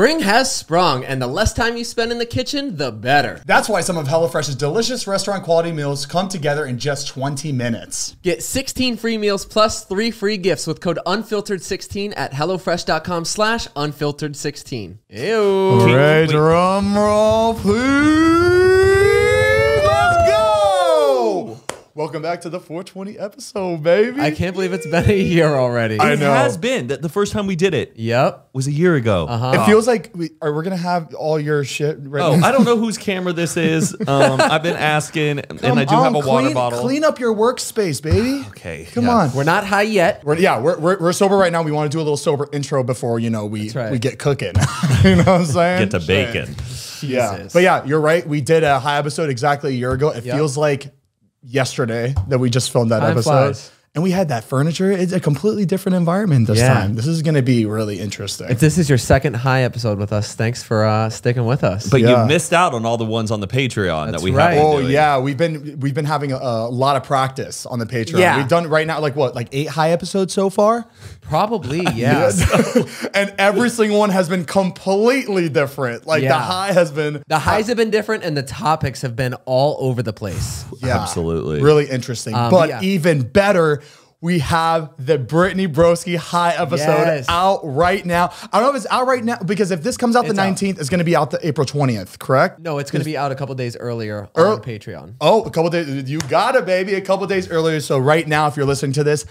Spring has sprung, and the less time you spend in the kitchen, the better. That's why some of HelloFresh's delicious restaurant quality meals come together in just 20 minutes. Get 16 free meals plus three free gifts with code unfiltered16 at hellofresh.com slash unfiltered16. Ew. All right, drum roll, please. Let's go. Welcome back to the 420 episode, baby. I can't believe it's been a year already. I It has been. The, the first time we did it Yep. was a year ago. It feels like we are we gonna have all your shit right Oh, now? I don't know whose camera this is. Um, I've been asking, and I do Come have a on, water clean, bottle. Clean up your workspace, baby. Okay, Come yeah. on. We're not high yet. We're, yeah, we're, we're, we're sober right now. We want to do a little sober intro before you know we right. we get cooking. you know what I'm saying? Get to bacon. Yeah, Jesus. but yeah, you're right. We did a high episode exactly a year ago. It Yep. feels like yesterday that we just filmed that Time episode. flies. And we had that furniture. It's a completely different environment this Yeah. time. This is going to be really interesting. If this is your second high episode with us, thanks for uh, sticking with us. But Yeah. you missed out on all the ones on the Patreon That's that we right. have. Oh doing. yeah, we've been we've been having a, a lot of practice on the Patreon. Yeah. We've done right now like what like eight high episodes so far, Probably, yeah. and every single one has been completely different. Like the high has been The highs have been different and the topics have been all over the place. Yeah, Absolutely. Really interesting. Um, but yeah. even better, we have the Brittany Broski high episode Yes. out right now. I don't know if it's out right now because if this comes out the It's out. 19th, it's going to be out the April 20th, correct? No, it's going to be out a couple days earlier Earl- on Patreon. Oh, a couple days. You got it, baby. A couple days earlier. So right now, if you're listening to this,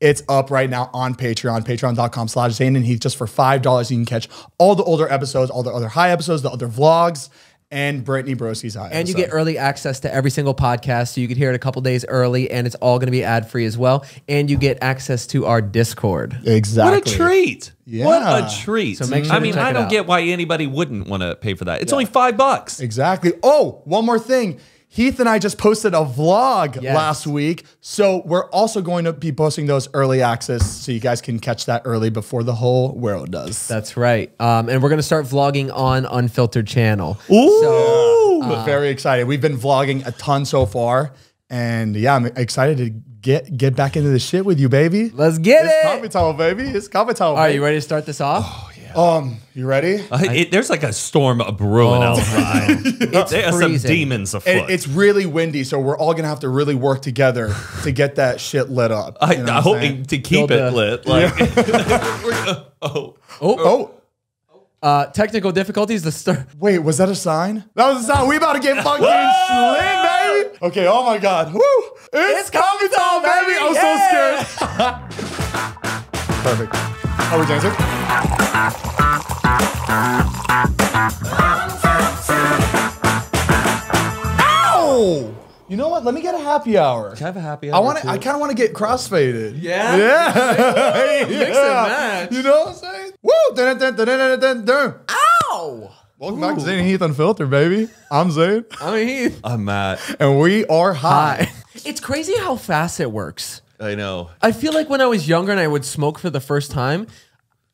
it's up right now on Patreon, patreon.com slash Zane and Heath. Just for $5, you can catch all the older episodes, all the other high episodes, the other vlogs, and Brittany Broski's high And you get early access to every single podcast, so you can hear it a couple days early, and it's all going to be ad free as well. And you get access to our Discord. Exactly. What a treat. Yeah. What a treat. So make sure I mean, check I don't out. get why anybody wouldn't want to pay for that. It's only five bucks. Exactly. Oh, one more thing. Heath and I just posted a vlog Yes. last week. So we're also going to be posting those early access so you guys can catch that early before the whole world does. That's right. Um, and we're going to start vlogging on Unfiltered channel. Ooh. So, But very excited. We've been vlogging a ton so far. And yeah, I'm excited to get get back into the shit with you, baby. let's get It's it. coffee time, baby. It's coffee time. Baby. you ready to start this off? Um, you ready? Uh, it- there's like a storm brewing outside. It's There's some demons afoot. It, it's really windy, so we're all gonna have to really work together to get that shit lit up. I, You know I'm hoping saying? to keep Build it a- lit. Like, we're- oh, Oh, Uh, technical difficulties. The start. wait, was that a sign? That was a sign. We about to get fucking slim, baby. Okay, oh my god. Woo! It's, coming, time, baby. I'm Yeah. so scared. Perfect. Are we dancing? Ow! You know what? Let me get a happy hour. can I have a happy hour? I want to. I kind of want to get crossfaded. Yeah? Yeah. Mix and match. You know what I'm saying? Woo! Dun, dun, dun, dun, dun, dun, dun. Ow! Welcome back to Zane Heath Unfiltered, baby. I'm Zane, I mean, I'm Matt. and we are high. hi. It's crazy how fast it works. I know. I feel like when I was younger and I would smoke for the first time,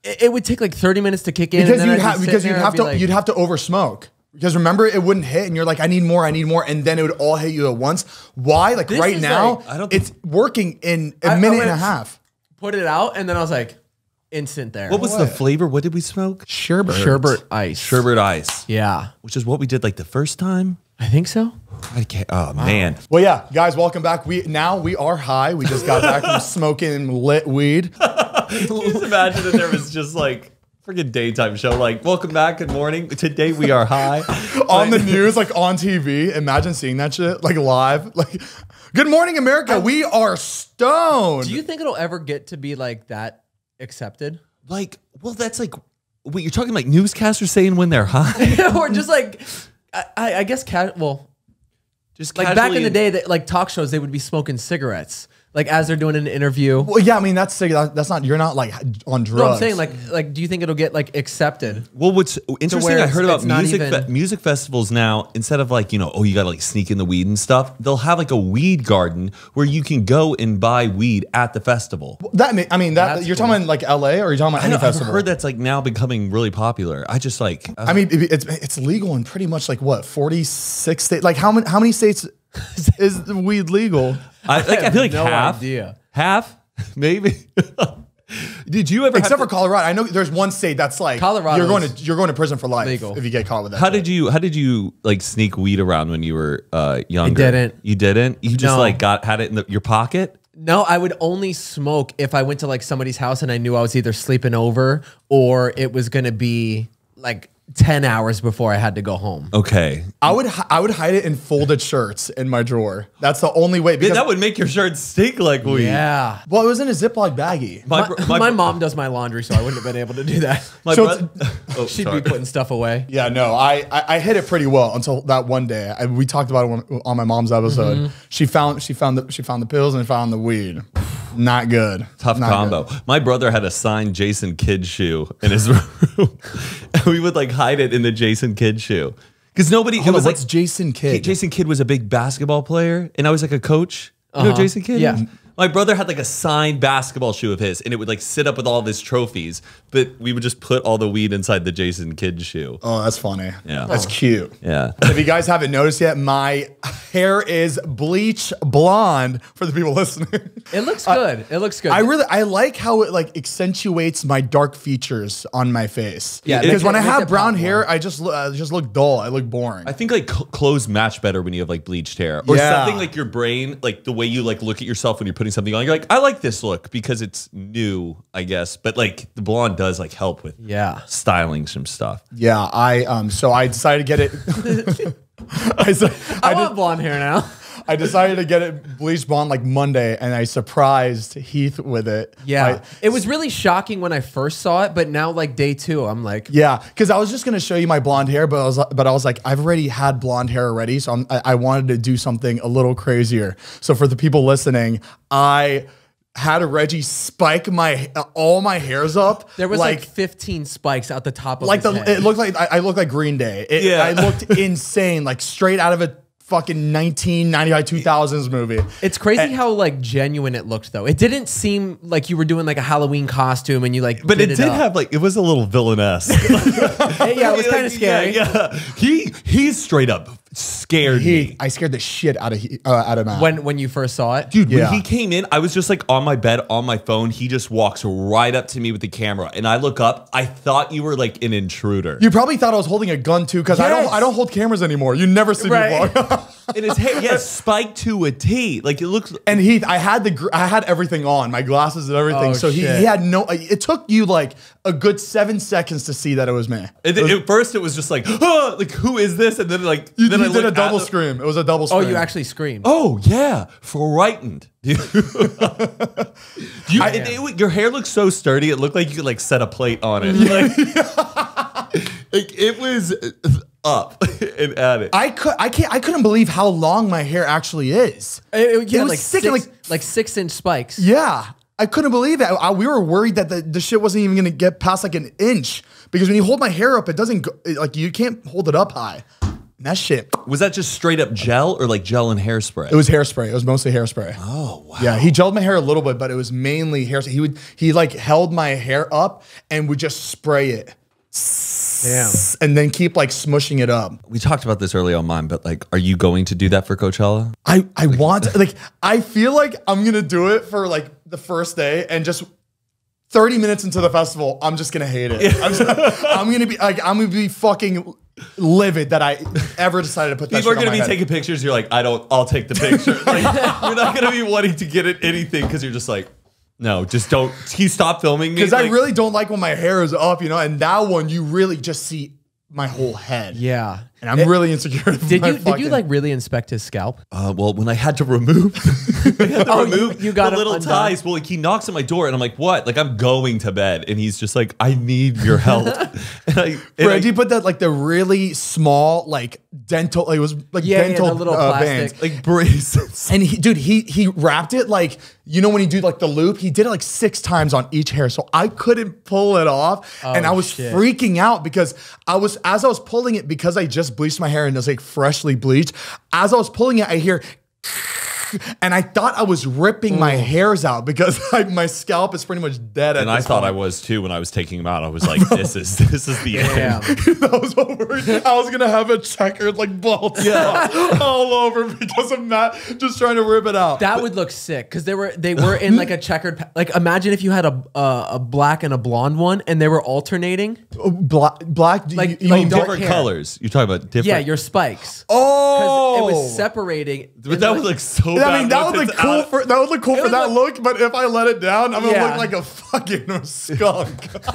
it, it would take like 30 minutes to kick in. Because and you'd I'd be have because you'd there, I'd have be to like- you'd have to over smoke. Because remember, it wouldn't hit, and you're like, I need more, I need more, and then it would all hit you at once. Why? Like This right now, like- I don't it's working in a I- I minute and a half. put it out, and then I was like, instant there. What was the flavor? What did we smoke? Sherbet. sherbet ice? Sherbet ice, Yeah, which is what we did like the first time. I think so. I can't. Oh man. Well, yeah, guys, welcome back. We now we are high. We just got back from smoking lit weed. Just imagine that there was just like freaking daytime show. Like, welcome back. Good morning. Today we are high. on the news, like on TV. Imagine seeing that shit like live. Like, good morning, America. We are stoned. Do you think it'll ever get to be like that accepted? Like, well, that's like. Wait, you're talking like newscasters saying when they're high? or just like, I, I I guess, ca- well, Just like back in the day, that like talk shows, they would be smoking cigarettes, like as they're doing an interview. well, yeah, I mean that's that's not. You're not like on drugs. No, I'm saying like, like, do you think it'll get like accepted? Well, what's interesting, I heard about music even- fe- music festivals now. Instead of like you know, oh, you got to like sneak in the weed and stuff. They'll have like a weed garden where you can go and buy weed at the festival. that. ma- I mean that. That's you're cool. talking like L.A. or you're talking about I any know, I've festival. heard that's like now becoming really popular. I just like I uh, mean, it- it's it's legal in pretty much like what 46 states. Like how many how many states is the weed legal? I, like, I, have feel like no half, idea. half, maybe. Did you ever? Except for to- Colorado, I know there's one state that's like Colorado You're going to you're going to prison for life legal. if you get caught with that. How shit. did you? How did you like sneak weed around when you were uh, younger? didn't. You didn't. You just No. like got had it in the, your pocket. No, I would only smoke if I went to like somebody's house and I knew I was either sleeping over or it was gonna be like ten hours before I had to go home. Okay, I would I would hide it in folded shirts in my drawer. That's the only way Yeah, because that would make your shirt stink like weed. Yeah. well, it was in a Ziploc baggie. My, My, my, my, mom does my laundry, so I wouldn't have been able to do that. my So bro- oh, She'd sorry. be putting stuff away. Yeah, no, I, I I hit it pretty well until that one day. I, we talked about it on, on my mom's episode. Mm-hmm. She found she found the she found the pills and found the weed. Not good. Tough Not combo. good. My brother had a signed Jason Kidd shoe in his room. and we would like hide it in the Jason Kidd shoe. Because nobody, Hold it on, was like what's Jason Kidd? Jason Kidd was a big basketball player, and I was like a coach. You know Uh-huh. Jason Kidd? Yeah. My brother had like a signed basketball shoe of his, and it would like sit up with all of his trophies, but we would just put all the weed inside the Jason Kidd shoe. Oh, that's funny. Yeah. That's cute. Yeah. If you guys haven't noticed yet, my hair is bleach blonde for the people listening. It looks good. it looks good. I really I like how it like accentuates my dark features on my face. Yeah, because when it- I have brown hair, more. I just look, I just look dull. I look boring. I think like cl- clothes match better when you have like bleached hair or Yeah. something like your brain, like the way you like look at yourself when you're putting something on. You're like, I like this look because it's new, I guess. But like the blonde does like help with yeah. styling some stuff. yeah, I um so I decided to get it. I, s- I, I, want de- blonde hair now. I decided to get it bleached blonde like Monday, and I surprised Heath with it. Yeah. I- it was really shocking when I first saw it, but now like day two, I'm like, Yeah, because I was just gonna show you my blonde hair, but I was but I was like, I've already had blonde hair already, so I'm, I, I wanted to do something a little crazier. So for the people listening, I had Reggie spike my all my hairs up. there was like, 15 spikes out the top of like the head. it looked like I, I looked like Green Day. It, Yeah. I looked insane, like straight out of a fucking 1995 2000s movie. It's crazy eh. how like genuine it looked though. It didn't seem like you were doing like a Halloween costume and you like. But did it did up. have like it was a little villainous. yeah, it was kind of scary. Yeah, yeah. He he's straight up scared He, me. I scared the shit out of he- uh, out of Matt. When when you first saw it, Dude, Yeah. when he came in, I was just like on my bed on my phone. He just walks right up to me with the camera, and I look up. I thought you were like an intruder. you probably thought I was holding a gun too, because I don't I don't hold cameras anymore. You never see Right. me vlog. and his hair, yeah, spiked to a T. Like it looks. And Heath, I had the gr- I had everything on, my glasses and everything. Oh, so he, he had no. It took you like a good seven seconds to see that it was me. And then at first, it was just like, oh, like who is this? And then like, You, then you I did a double the- scream. It was a double scream. oh, you actually screamed. Oh yeah, frightened. you, it- it- your hair looks so sturdy. It looked like you could like set a plate on it. Like, like, it was up and at it. I could I can't I couldn't believe how long my hair actually is. It, it- yeah, was like six, like, like- six inch spikes. Yeah. I couldn't believe it. I, we were worried that the, the shit wasn't even gonna get past like an inch because when you hold my hair up, it doesn't go like you can't hold it up high. And that shit. Was that just straight up gel or like gel and hairspray? It was hairspray. It was mostly hairspray. oh wow. Yeah, he gelled my hair a little bit, but it was mainly hairspray. He would he like held my hair up and would just spray it Damn. and then keep like smushing it up. We talked about this early on mine, but like, are you going to do that for Coachella? I I want like I feel like I'm gonna do it for like the first day and just 30 minutes into the festival, I'm just gonna hate it. I'm, just- I'm gonna be like I'm gonna be fucking livid that I ever decided to put that. People are gonna my be head. taking pictures. You're like, I don't. I'll take the picture. Like, you're not gonna be wanting to get at anything because you're just like, no, just don't. Can you stop filming me? because I really don't like when my hair is up, you know. And that one, you really just see my whole head. Yeah. And I'm really insecure. Did my you did you like really inspect his scalp? Uh, well, when I had to remove, had to Oh, you- remove you got the little undone? ties. Well, like he knocks at my door, and I'm like, "What?" Like I'm going to bed, and he's just like, "I need your help." and I, and Brad, I- you put that like the really small like dental. It was like Yeah, yeah, dental the little uh, plastic. bands. like braces. And he, dude, he he wrapped it like you know when you do like the loop. He did it like six times on each hair, so I couldn't pull it off, and oh, I was shit. freaking out because I was as I was pulling it because I just bleached my hair and it was like freshly bleached. As I was pulling it, I hear. And I thought I was ripping my hairs out because like my scalp is pretty much dead. And I thought I was too when I was taking him out. I was like, this is this is the end. Damn. I was over. I was gonna have a checkered like bald spot all over because of Matt just trying to rip it out. That would look sick because they were they were in like a checkered like imagine if you had a uh, a black and a blonde one and they were alternating. black, black. Like- you, like mean Different hair. colors. You're talking about different. Yeah, your spikes. Oh, It was separating. But that would look so. I mean, that would look cool out. for that would look cool for that look. But if I let it down, I'm gonna Yeah. look like a fucking skunk.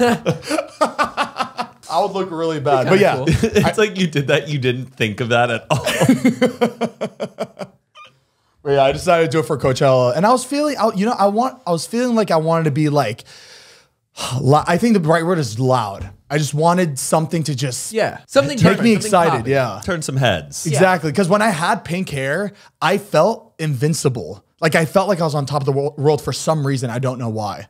I would look really bad. But yeah, cool. it's like you did that. You didn't think of that at all. But yeah, I decided to do it for Coachella, and I was feeling, I, you know, I want, I was feeling like I wanted to be like, I think the right word is loud. I just wanted something to just Yeah, something take different, me something excited. poppy. Yeah, Turn some heads. exactly. Because when I had pink hair, I felt invincible. Like I felt like I was on top of the world for some reason. I don't know why.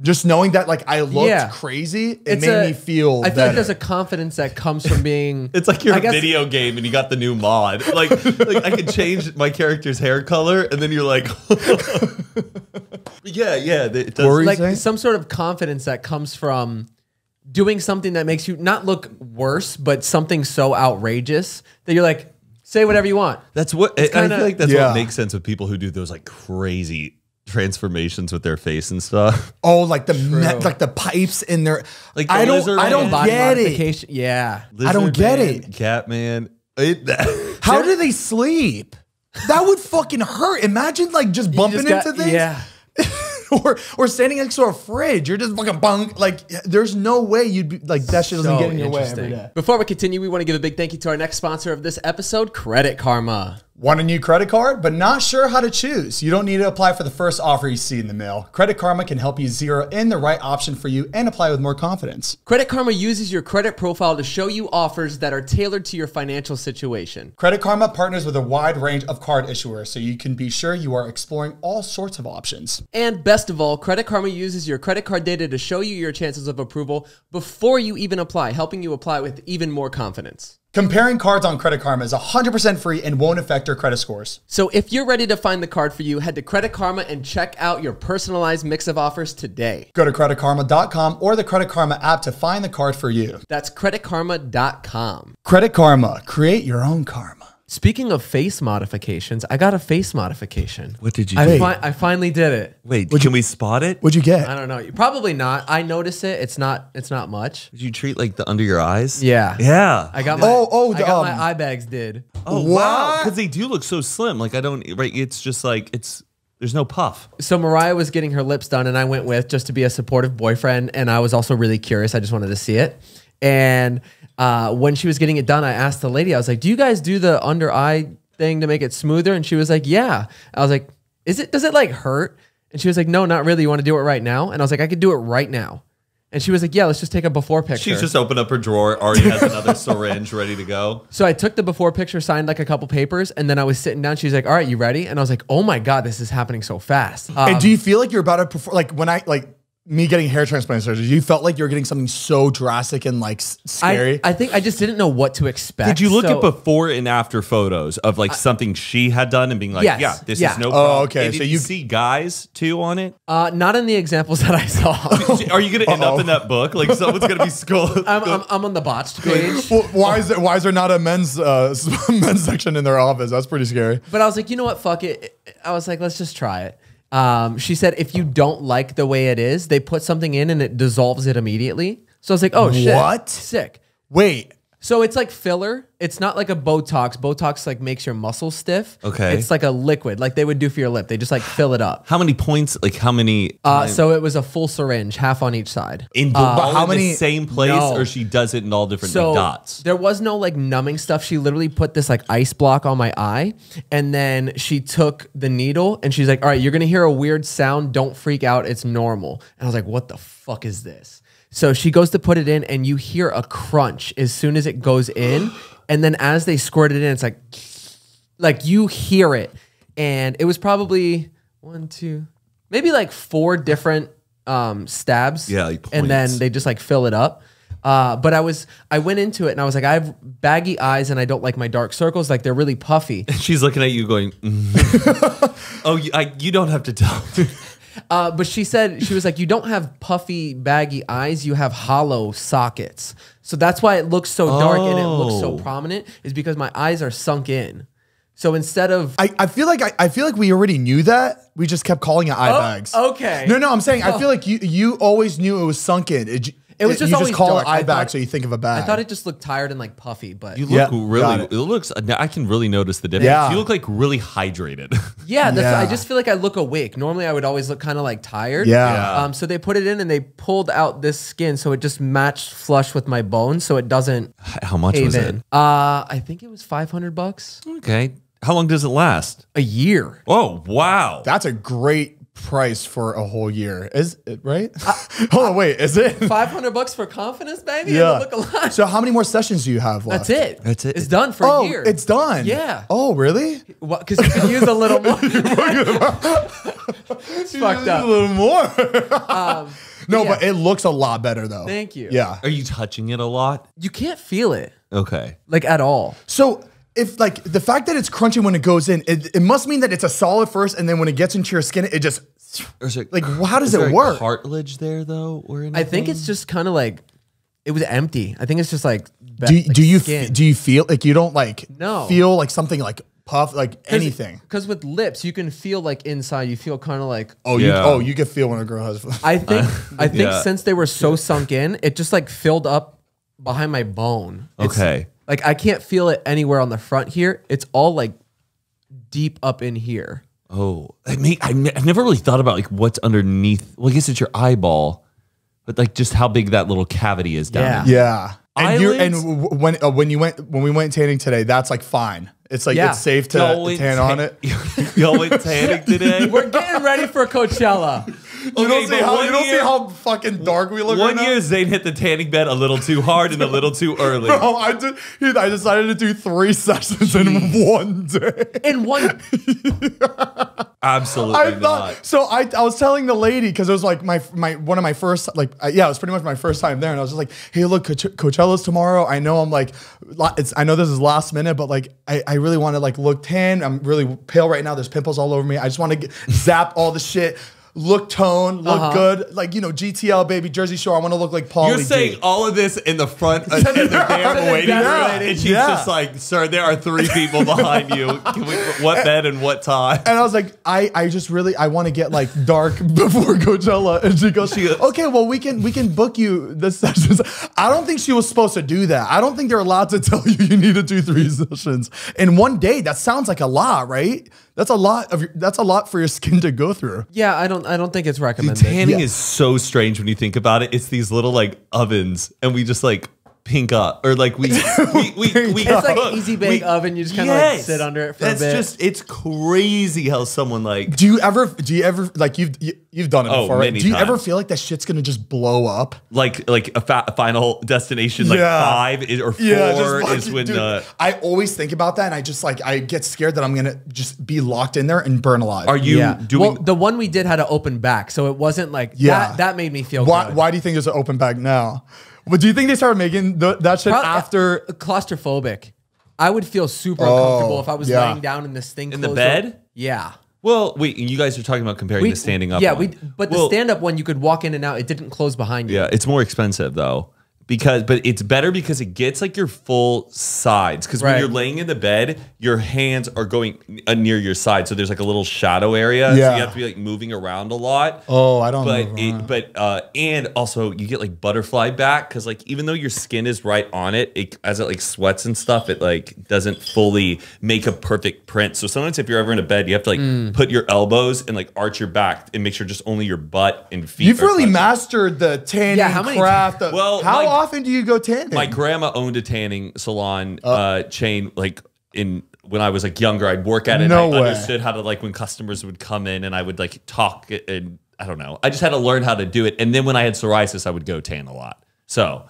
Just knowing that, like I looked Yeah. crazy, it It's made a- me feel. I feel like there's a confidence that comes from being. It's like your I guess- video game and you got the new mod. Like, like I could change my character's hair color, and then you're like, yeah, yeah. It does. What were you like some sort of confidence that comes from doing something that makes you not look worse, but something so outrageous that you're like, say whatever you want. That's what I- I kinda- feel like. That's Yeah. what makes sense with people who do those like crazy transformations with their face and stuff. oh, like the me- like the pipes in their. Like Like the I don't, I don't man. Body get it. modification. Yeah. I don't get man, it. Catman. It, How do they sleep? That would fucking hurt. Imagine like just bumping just got- into things. Yeah. or or standing next to a fridge. You're just fucking bunk. Like there's no way you'd be like that shit doesn't So get in your way every interesting. day. Before we continue, we want to give a big thank you to our next sponsor of this episode, Credit Karma. Want a new credit card, but not sure how to choose? You don't need to apply for the first offer you see in the mail. Credit Karma can help you zero in the right option for you and apply with more confidence. Credit Karma uses your credit profile to show you offers that are tailored to your financial situation. Credit Karma partners with a wide range of card issuers, so you can be sure you are exploring all sorts of options. And best of all, Credit Karma uses your credit card data to show you your chances of approval before you even apply, helping you apply with even more confidence. Comparing cards on Credit Karma is 100% free and won't affect your credit scores. So if you're ready to find the card for you, head to Credit Karma and check out your personalized mix of offers today. Go to creditkarma.com or the Credit Karma app to find the card for you. That's creditkarma.com. Credit Karma, create your own karma. Speaking of face modifications, I got a face modification. What did you I, do? fi- I finally did it. Wait, can we spot it? What'd you get? I don't know. Probably not. I notice it. It's not. It's not much. Did you treat like the under your eyes? Yeah. Yeah. I got my. Oh, oh, I got um, my eye bags. Did. Oh wow, because they do look so slim. Like I don't right. It's just like it's there's no puff. So Mariah was getting her lips done, and I went with just to be a supportive boyfriend. And I was also really curious. I just wanted to see it. And uh, when she was getting it done, I asked the lady. I was like, "Do you guys do the under eye thing to make it smoother?" And she was like, "Yeah." I was like, "Is it? Does it like hurt?" And she was like, "No, not really. You want to do it right now?" And I was like, "I could do it right now." And she was like, "Yeah, let's just take a before picture." She's just opened up her drawer, already has another syringe ready to go. So I took the before picture, signed like a couple papers, and then I was sitting down. She's like, "All right, you ready?" And I was like, "Oh my god, this is happening so fast." Um, and do you feel like you're about to perform? Like when I like me getting hair transplant surgery, you felt like you were getting something so drastic and like scary. I, I think I just didn't know what to expect. Did you look So- at before and after photos of like something she had done and being like, Yes, yeah, this yeah. is no problem. Oh, okay, And so you you- see guys too on it? Uh, not in the examples that I saw. Are you going to end up in that book? Like someone's going to be schooled. I'm, I'm, I'm on the botched page. Well, why is there why is there not a men's uh, men's section in their office? That's pretty scary. But I was like, you know what? Fuck it. I was like, let's just try it. Um, she said, if you don't like the way it is, they put something in and it dissolves it immediately. So I was like, oh shit. What? Sick. Wait, So it's like filler. It's not like a Botox. Botox like makes your muscles stiff. Okay. It's like a liquid, like they would do for your lip. They just like fill it up. How many points? Like how many? Uh, so it was a full syringe, half on each side. in but all how in the many- same place, No. or she does it in all different So like, dots? there was no like numbing stuff. She literally put this like ice block on my eye, and then she took the needle and she's like, "All right, you're gonna hear a weird sound. Don't freak out. It's normal." And I was like, "What the fuck is this?" So she goes to put it in, and you hear a crunch as soon as it goes in, and then as they squirt it in, it's like, like you hear it, and it was probably one, two, maybe like four different um, stabs. Yeah, like and then they just like fill it up. Uh, but I was I went into it and I was like, I have baggy eyes and I don't like my dark circles. Like they're really puffy. And she's looking at you going, "Mhm." "Oh, you, I, you don't have to tell." me." Uh, but she said she was like, you don't have puffy, baggy eyes. You have hollow sockets. So that's why it looks so dark and it looks so Oh. prominent. Is because my eyes are sunk in. So instead of I, I feel like I, I feel like we already knew that. We just kept calling it eye bags. okay. No, no, I'm saying I Oh. feel like you you always knew it was sunken. It, It was just you always just call dark. it eye I bag, so you think of a bag. I thought it just looked tired and like puffy, but You Yeah, look really. It. it. looks. I can really notice the difference. Yeah. You look like really hydrated. yeah, that's, I just feel like I look awake. Normally, I would always look kind of like tired. Yeah. Yeah. Um. So they put it in and they pulled out this skin, so it just matched flush with my bones, so it doesn't How much cave was in. it? Uh, I think it was five hundred bucks Okay. How long does it last? a year. Oh wow. That's a great price for a whole year. Is it right? Hold on, wait, is it? Five hundred bucks for confidence, baby. Yeah. Yeah. Look a lot. So how many more sessions do you have left? That's it. That's it. It's done for Oh, a year. it's done. Yeah. Oh, really? Because you could use a little more. it's fucked up. A little more. Um, no, yeah. but it looks a lot better though. Thank you. Yeah. Are you touching it a lot? You can't feel it Okay. like at all. So if like the fact that it's crunchy when it goes in, it, it must mean that it's a solid first, and then when it gets into your skin, it just Or is it, like how does is there it a work? Cartilage there though, or anything? I think it's just kind of like it was empty. I think it's just like be- do you, like do you skin. f- do you feel like you don't like No. feel like something like puff like anything? Because with lips, you can feel like inside. You feel kind of like. Oh, you Yeah. oh you can feel when a girl has. I think. I think yeah. since they were so sunk in, it just like filled up behind my bone. It's- Okay. Like I can't feel it anywhere on the front here. It's all like deep up in here. Oh, I mean, I ne- I've never really thought about like what's underneath. Well, I guess it's your eyeball, but like just how big that little cavity is down. Yeah. there. yeah. And, you're, and Eyelids? w- when uh, when you went when we went tanning today, that's like fine. It's like Yeah. it's safe to Y'all went tan ta- on it. Y'all went tanning today. We're getting ready for Coachella. You don't, see how, you don't see how fucking dark we look One right year, now? Zane hit the tanning bed a little too hard and a little too early. Bro, I, did, dude, I decided to do three sessions in one day. In one, Absolutely I not. thought so. I, I was telling the lady because it was like my my one of my first like yeah it was pretty much my first time there and I was just like hey look Coach- Coachella's tomorrow I know I'm like it's I know this is last minute but like I, I really want to like look tan I'm really pale right now there's pimples all over me I just want to zap all the shit look tone look Uh-huh. good like you know GTL baby Jersey Shore I want to look like Pauly You're D. saying all of this in the front of in the damn waiting room, Yeah. and she's Yeah. just like, "Sir, there are three people behind you. Can we, what bed and what time?" And I was like, I, I just really I want to get like dark before Coachella. And she goes, She goes- okay, well we can we can book you the sessions. I don't think she was supposed to do that. I don't think they're allowed to tell you you need to do three sessions in one day. That sounds like a lot, right? That's a lot of your, that's a lot for your skin to go through. yeah, I don't. I don't think it's recommended. Tanning Yeah. is so strange when you think about it. It's these little like ovens, and we just like pink up, or like we we we, we It's like cook. an easy bake We- oven. You just kind of like sit under it for That's a bit. just it's crazy how someone like Do you ever do you ever like you've you, you've done it Oh, before? right? Do you ever feel like that shit's gonna just blow up? like like a fa- final destination like Yeah. five is, or four just is when dude, uh, I always think about that, and I just like I get scared that I'm gonna just be locked in there and burn alive. are you yeah. doing well, the one we did had an open back, so it wasn't like Yeah. that. That made me feel Why, good. why do you think there's an open back now? But do you think they started making th- that shit Prob- after? claustrophobic. I would feel super Oh, uncomfortable if I was yeah. laying down in this thing In the closed bed? up. Yeah. well wait you guys are talking about comparing the standing up Yeah, one. we. But Well, the stand up one, you could walk in and out. It didn't close behind you. Yeah, it's more expensive though. Because but it's better because it gets like your full sides. Because when you're laying in the bed, your hands are going uh, near your side. So there's like a little shadow area. So Yeah. you have to be like moving around a lot. Oh, I don't But know. it, but uh, and also you get like butterfly back because like even though your skin is right on it, it as it like sweats and stuff, it like doesn't fully make a perfect print. So sometimes if you're ever in a bed, you have to like Mm. put your elbows and like arch your back and make sure just only your butt and feet. You've are really touching. mastered the tanning Yeah, how many- craft. the- Well, how my- often do you go tanning? My grandma owned a tanning salon uh, chain. Like in when I was like younger, I'd work at it. No and I way. understood how to like when customers would come in, and I would like talk and I don't know. I just had to learn how to do it. And then when I had psoriasis, I would go tan a lot. So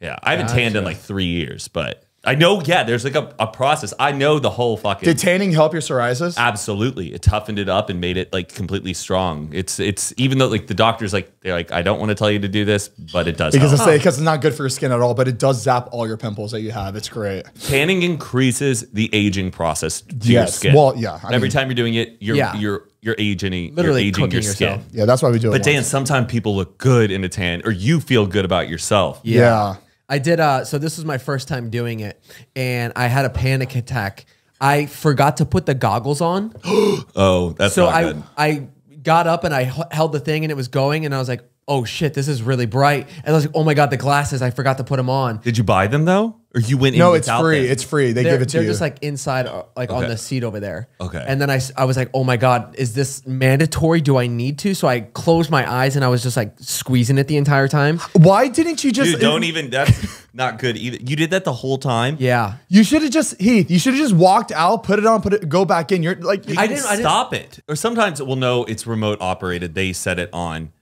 yeah, I haven't tanned in like three years, but I know, yeah, there's like a, a process. I know the whole fucking Did tanning help your psoriasis? Absolutely, it toughened it up and made it like completely strong. It's it's even though like the doctors like they're like I don't want to tell you to do this, but it does. because help. it's, because it's not good for your skin at all, but it does zap all your pimples that you have. It's great. tanning increases the aging process to Yes. your skin. Well, yeah, I Every mean- time you're doing it, you're Yeah. you're you're aging, Literally you're aging your skin. yourself. Yeah, that's why we do it. But Dan, sometimes people look good in a tan, or you feel good about yourself. yeah. I did. Uh, so this was my first time doing it, and I had a panic attack. I forgot to put the goggles on, Oh, that's so not I good. I got up and I held the thing, and it was going, and I was like, "Oh shit, this is really bright." And I was like, "Oh my god, the glasses! I forgot to put them on." Did you buy them though, or you went? No, it's free. them? It's free. They They're, give it to you. they're just like inside, uh, like on the seat over there. Okay. And then I, I was like, oh my God, is this mandatory? Do I need to? So I closed my eyes and I was just like squeezing it the entire time. Why didn't you just? Dude, don't even. That's not good either. You did that the whole time. Yeah. You should have just Heath. You should have just walked out, put it on, put it, go back in. You're like, You I didn't- I didn't- stop it. Or sometimes we'll know it's remote operated. They set it on.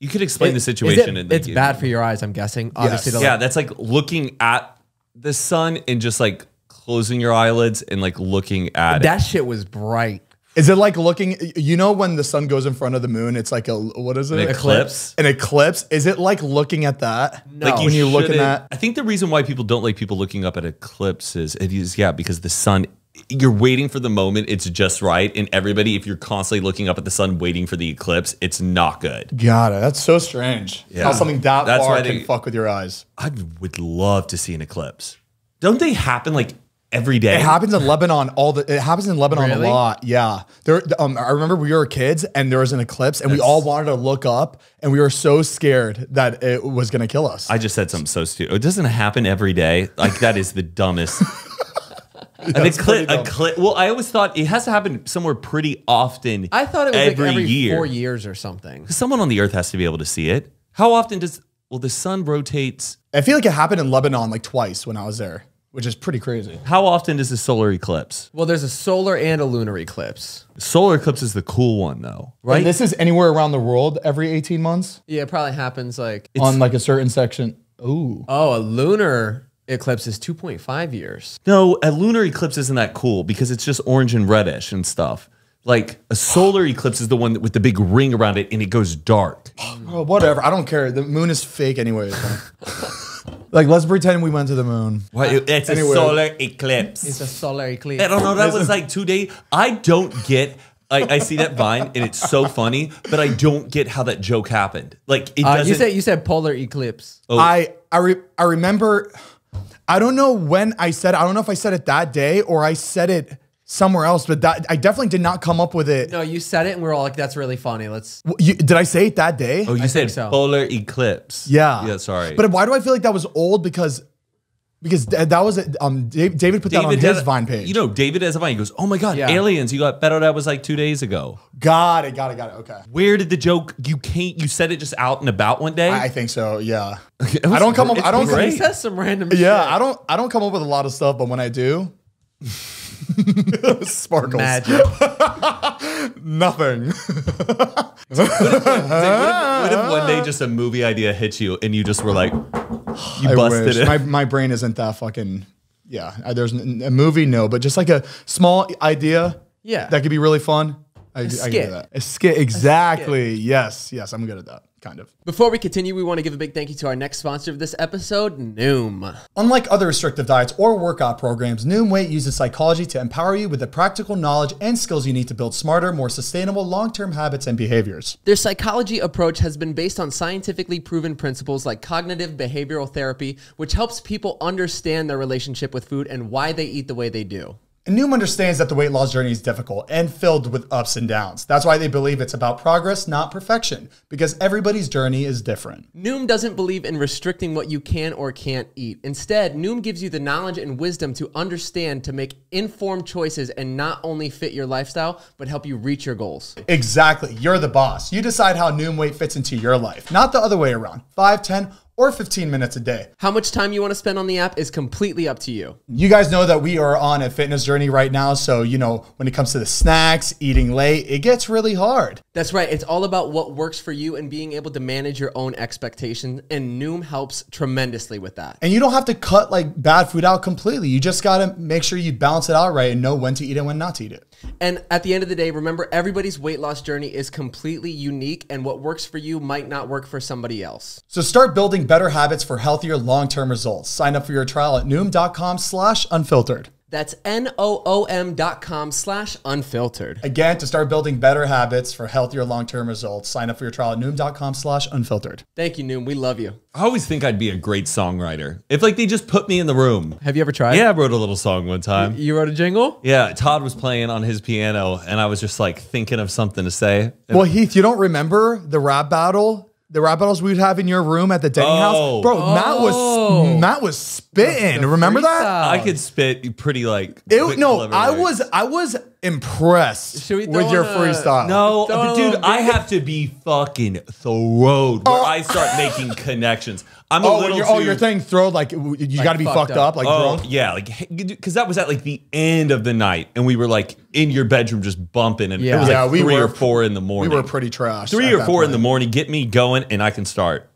You could explain the situation. it- and it's bad you- for your eyes, I'm guessing. Obviously, to Yeah, like- that's like looking at the sun and just like closing your eyelids and like looking at it. that shit was bright. is it like looking? You know when the sun goes in front of the moon, it's like a what is it? An eclipse. An eclipse. Is it like looking at that? No. Like when you're looking at. I think the reason why people don't like people looking up at eclipses it is yeah because the sun. You're waiting for the moment it's just right, and everybody, if you're constantly looking up at the sun, waiting for the eclipse, it's not good. Got it. That's so strange. Yeah. How something that That's far why can fuck with your eyes. I would love to see an eclipse. Don't they happen like every day? It happens in Lebanon all the. It happens in Lebanon Really? a lot. Yeah. There. Um. I remember we were kids and there was an eclipse and we all wanted to look up and we were so scared that it was gonna kill us. I just said something so stupid. It doesn't happen every day. Like that is the dumbest. An eclipse, pretty dumb. eclipse. Well, I always thought it has to happen somewhere pretty often. I thought it was every like every year. four years or something. Someone on the Earth has to be able to see it. How often does? Well, the sun rotates. I feel like it happened in Lebanon like twice when I was there, which is pretty crazy. How often does the solar eclipse? Well, there's a solar and a lunar eclipse. Solar eclipse is the cool one, though, right? And this is anywhere around the world every 18 months Yeah, it probably happens like on like a certain section. Ooh. oh, a lunar eclipse is 2.5 years. No, a lunar eclipse isn't that cool because it's just orange and reddish and stuff. Like a solar eclipse is the one with the big ring around it and it goes dark. Well, whatever. I don't care. The moon is fake anyway. like, let's pretend we went to the moon. Why, it's Anyway. a solar eclipse. It's a solar eclipse. I don't know. That was like two days. I don't get. I, I see that vine and it's so funny, but I don't get how that joke happened. Like it Uh, doesn't. you said you said polar eclipse. Oh. I I re- I remember. I don't know when I said. I don't know if I said it that day or I said it somewhere else, but that I definitely did not come up with it. No, you said it, and we are all like, "That's really funny." Let's. You, did I say it that day? oh, you I said so. polar eclipse. Yeah. Yeah. Sorry. But why do I feel like that was old? Because because th- that was um Dave, David put that on his has- Vine page. You know, David has a vine. He goes, "Oh my god, Yeah. aliens! You got better. That was like two days ago." got it, got it, got it. Okay, Where did the joke? You can't. You said it just out and about one day. I, I think so. Yeah, was I don't come up. it's I don't. He great. says some random. Yeah, shit. I don't. I don't come up with a lot of stuff, but when I do, sparkles. magic. Nothing. what, if, what if one day just a movie idea hits you and you just were like, you busted it? My my brain isn't that fucking. Yeah, there's a movie, no, but just like a small idea. Yeah. that could be really fun. I, I can do that. A skit, exactly. Yes, yes, I'm good at that. Kind of. Before we continue, we want to give a big thank you to our next sponsor of this episode, Noom. Unlike other restrictive diets or workout programs, Noom Weight uses psychology to empower you with the practical knowledge and skills you need to build smarter, more sustainable long-term habits and behaviors. Their psychology approach has been based on scientifically proven principles like cognitive behavioral therapy, which helps people understand their relationship with food and why they eat the way they do. And Noom understands that the weight loss journey is difficult and filled with ups and downs. That's why they believe it's about progress, not perfection, because everybody's journey is different. Noom doesn't believe in restricting what you can or can't eat. Instead, Noom gives you the knowledge and wisdom to understand to make informed choices and not only fit your lifestyle, but help you reach your goals. Exactly. You're the boss. You decide how Noom weight fits into your life, not the other way around. 5, 10, or 15 minutes a day. How much time you want to spend on the app is completely up to you. You guys know that we are on a fitness journey right now. So, you know, when it comes to the snacks, eating late, it gets really hard. That's right. It's all about what works for you and being able to manage your own expectations. And Noom helps tremendously with that. And you don't have to cut like bad food out completely. You just got to make sure you balance it out right and know when to eat it and when not to eat it. And at the end of the day, remember everybody's weight loss journey is completely unique, and what works for you might not work for somebody else. So start building better habits for healthier long-term results. Sign up for your trial at noom.com slash unfiltered. That's N-O-O-M dot com slash unfiltered. Again, to start building better habits for healthier long-term results, sign up for your trial at noom.com slash unfiltered. Thank you, Noom. We love you. I always think I'd be a great songwriter if like they just put me in the room. Have you ever tried? Yeah, I wrote a little song one time. You wrote a jingle? Yeah, Todd was playing on his piano, and I was just like thinking of something to say. Well, Heath, you don't remember the rap battle? The rap battles we'd have in your room at the Denny Oh. house? Bro, Matt Oh. was Matt was spitting. Remember that? I could spit pretty like. It, quick, no, clever I lyrics. was I was impressed Should we with your a- freestyle. No, Don't dude, I have to be fucking thrilled where Oh. I start making connections. I'm a Oh, little you're, too. oh, you're saying throw like you got to be fucked fucked up. up, like Oh drunk. yeah, like because that was at like the end of the night, and we were like in your bedroom just bumping, and it Yeah. was like Yeah, we three were- or four in the morning. We were pretty trash. three or that four in the morning. Get me going, and I can start.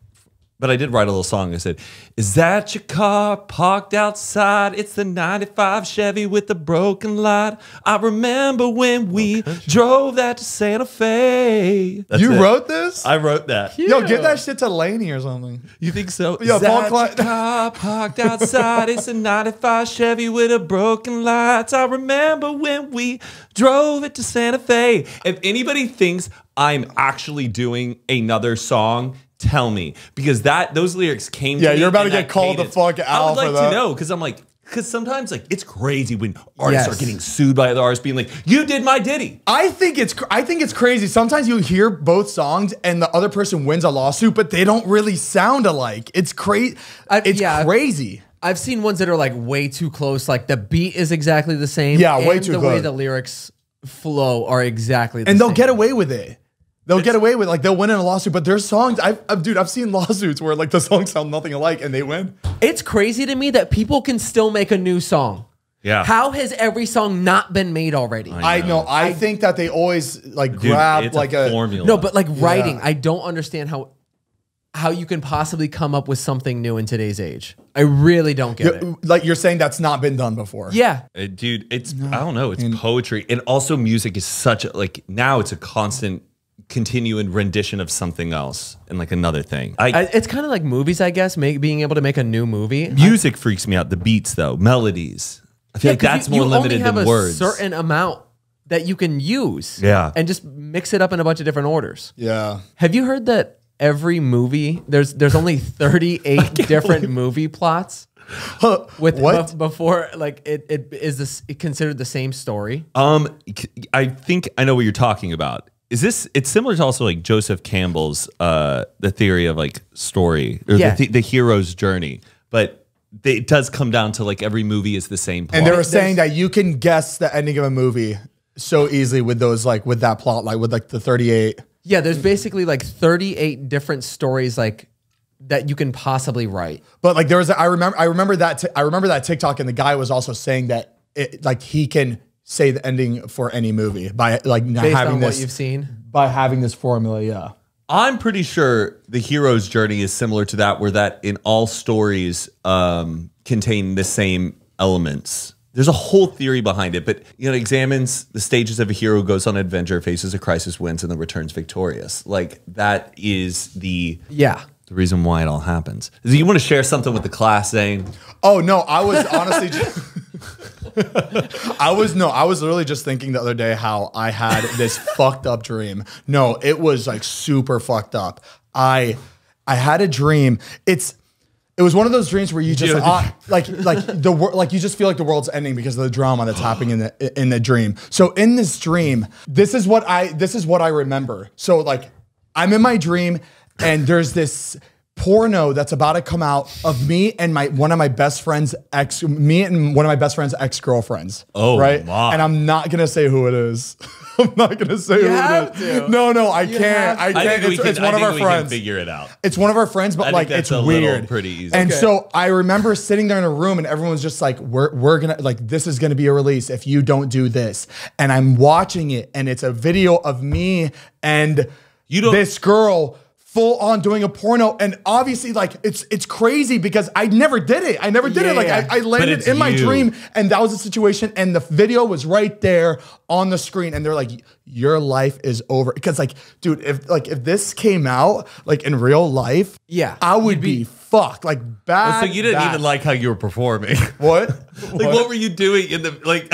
But I did write a little song. I said, "Is that your car parked outside? It's the '95 Chevy with the broken light. I remember when we oh, drove that to Santa Fe." That's You it. wrote this? I wrote that. Yo, give that shit to Laney or something. You think so? Yo, Is Paul that Cla- your car parked outside. it's a 95 Chevy with a broken lights. I remember when we drove it to Santa Fe. If anybody thinks I'm actually doing another song, tell me because that those lyrics came. Yeah, to me you're about to get that called the cadence. fuck I would like for to know because I'm like. Because sometimes, like, it's crazy when artists Yes. are getting sued by other artists, being like, "You did my ditty." I think it's cr- I think it's crazy. Sometimes you hear both songs and the other person wins a lawsuit, but they don't really sound alike. It's crazy. I- It's yeah. crazy. I've seen ones that are like way too close. Like the beat is exactly the same. Yeah, way and too The way the lyrics flow are exactly the same. And they'll same. get away with it. They'll get away with like they'll win in a lawsuit, but there's songs I've, I've dude I've seen lawsuits where like the songs sound nothing alike and they win. It's crazy to me that people can still make a new song. Yeah. How has every song not been made already? I know. I think that they always like Dude, grab it's like a a, formula. no, but like writing, I don't understand how how you can possibly come up with something new in today's age. I really don't get it. like you're saying that's not been done before. Yeah. Uh, dude it's i don't know it's poetry and also music is such a like now it's a constant continuing rendition of something else and like another thing I, I, it's kind of like movies, I guess, make, being able to make a new movie. music freaks me out the beats though melodies i feel Yeah, like 'cause that's you- more you limited only have than a words certain amount that you can use. Yeah. And just mix it up in a bunch of different orders. Yeah. Have you heard that every movie there's there's only 38 different movie plots with what? before like it, it is this it considered the same story? um i think i know what you're talking about is this it's similar to also like joseph campbell's uh the theory of like story or Yeah. the, the hero's journey but they, it does come down to like every movie is the same plot. And they were There's- saying that you can guess the ending of a movie so easily with those like with that plot, like with like the 38. Yeah, there's basically like 38 different stories like that you can possibly write. But like there was, a, I remember, I remember that, t- I remember that TikTok, and the guy was also saying that it, like he can say the ending for any movie by like Based having on this what you've seen. by having this formula. Yeah. I'm pretty sure the hero's journey is similar to that, where that in all stories um, contain the same elements. There's a whole theory behind it, but you know, it examines the stages of a hero who goes on an adventure, faces a crisis, wins, and then returns victorious. Like that is the Yeah. The reason why it all happens. Do you want to share something with the class, saying Oh no, I was honestly. just, I was no, I was literally just thinking the other day how I had this fucked up dream. No, it was like super fucked up. I I had a dream. It's it was one of those dreams where you just uh, like like the like you just feel like the world's ending because of the drama that's happening in the in the dream. So in this dream, this is what I this is what I remember. So like I'm in my dream and there's this porno that's about to come out of me and my one of my best friends ex me and one of my best friends ex girlfriends. Oh, right. my. And I'm not gonna say who it is. I'm not gonna say who have it is. to. No, no, I You can't. have I to. I can't. think we It's, can, it's I one of think our we can friends. figure it out. It's one of our friends, but I think like that's it's a weird. pretty easy. And Okay. so I remember sitting there in a room and everyone's just like, we're, we're gonna, like, this is gonna be a release if you don't do this. And I'm watching it and it's a video of me and You don't- this girl full on doing a porno. And obviously, like, it's it's crazy because I never did it. I never did it. Like, I, I landed in my you. dream and that was the situation. And the video was right there on the screen. And they're like, your life is over. Because, like, dude, if like if this came out like in real life, Yeah. I would You'd be, be- fucked. Like bad. So you didn't bad. even like how you were performing. what? like what were you doing in the like?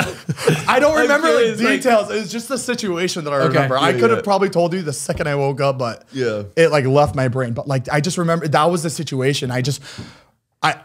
I don't I'm remember like curious, like- details. it's just the situation that I Okay. remember. I could have yeah. probably told you the second I woke up, but Yeah. it like left my brain. But like I just remember that was the situation. I just, I,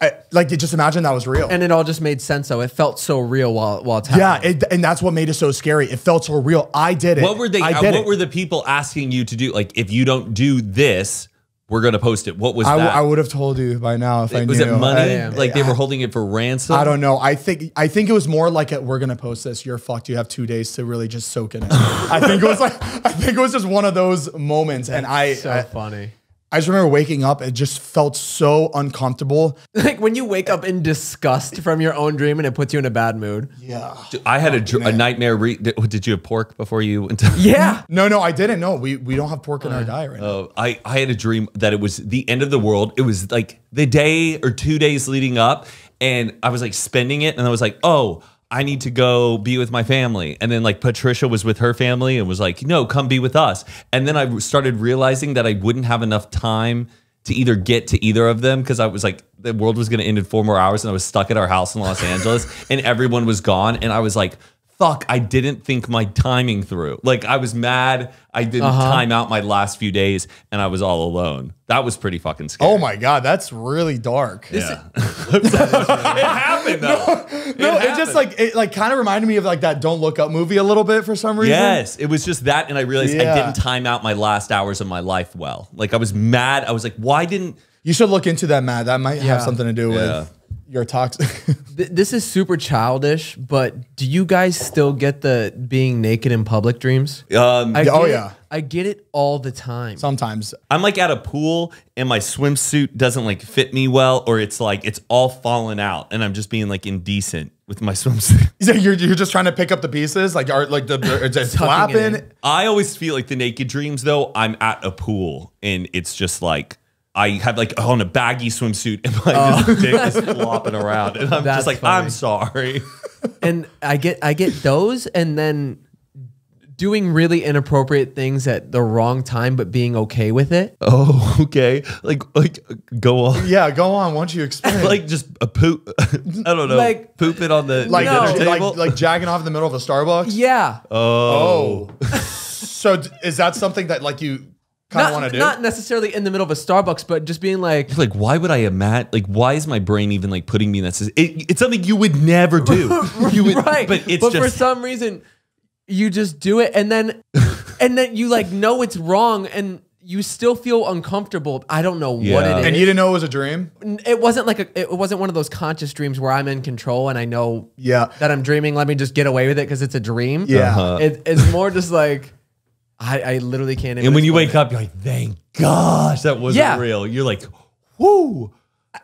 I like just imagine that was real. And it all just made sense though. It felt so real while while it's happening. yeah, it, and that's what made it so scary. It felt so real. I did it. what were they? I uh, did what it. were the people asking you to do? Like, if you don't do this, we're gonna post it. What was I, w- that? I would have told you by now if I knew. was it money? I, like they were holding it for ransom? I don't know. I think I think it was more like a, we're gonna post this. You're fucked. You have two days to really just soak in it. I think it was like I think it was just one of those moments, and I, so I funny. I just remember waking up. It just felt so uncomfortable. Like when you wake up in disgust from your own dream and it puts you in a bad mood. Yeah. I had a, dr- a nightmare. Re- did, did you have pork before you went to? Yeah. No, no, I didn't. No, we we don't have pork in our diet right now. Uh, I, I had a dream that it was the end of the world. It was like the day or two days leading up, and I was like spending it, and I was like, oh, I need to go be with my family. And then like Patricia was with her family and was like, no, come be with us. And then I started realizing that I wouldn't have enough time to either get to either of them because I was like, the world was going to end in four more hours, and I was stuck at our house in Los Angeles, and everyone was gone, and I was like. Fuck, I didn't think my timing through. Like, I was mad. I didn't uh-huh. time out my last few days and I was all alone. That was pretty fucking scary. Oh my god, that's really dark. Yeah. it happened though. no, it, just like it like kind of reminded me of like that Don't Look Up movie a little bit for some reason. Yes, it was just that, and I realized Yeah. I didn't time out my last hours of my life well. Like I was mad. I was like, why didn't? You should look into that, Matt. That might Yeah. have something to do Yeah. With your toxic. This is super childish, but do you guys still get the being naked in public dreams? Um, I Yeah, oh, get it- yeah. I get it all the time. Sometimes. I'm like at a pool, and my swimsuit doesn't like fit me well, or it's like it's all fallen out, and I'm just being like indecent with my swimsuit. So you're, you're just trying to pick up the pieces, like are like the it's just it flapping. I always feel like the naked dreams though. I'm at a pool, and it's just like. I have like on a baggy swimsuit and my just oh. dick is flopping around, and I'm That's just like, funny. I'm sorry. and I get I get those and then doing really inappropriate things at the wrong time but being okay with it. Oh, okay. Like, like, go on. Yeah, go on. Why don't you explain? Like, just a poop. I don't know. Like- Like poop it on the like, No. dinner like, table. like jagging off in the middle of a Starbucks. Yeah. Oh. oh. so is that something that like you kind of Not, want to do? not necessarily in the middle of a Starbucks, but just being like, like, why would I imagine? Like, why is my brain even like putting me in that? sis- It, it's something you would never do. You would, right. But it's but for some reason, you just do it, and then, and then you like know it's wrong, and you still feel uncomfortable. I don't know what it is. and you didn't know it was a dream? it wasn't like a, it wasn't one of those conscious dreams where I'm in control and I know Yeah. that I'm dreaming. Let me just get away with it because it's a dream. Yeah. Uh-huh. It, it's more just like I, I literally can't. And when you wake up, you're like, thank gosh, that wasn't Yeah. real. You're like, whoo.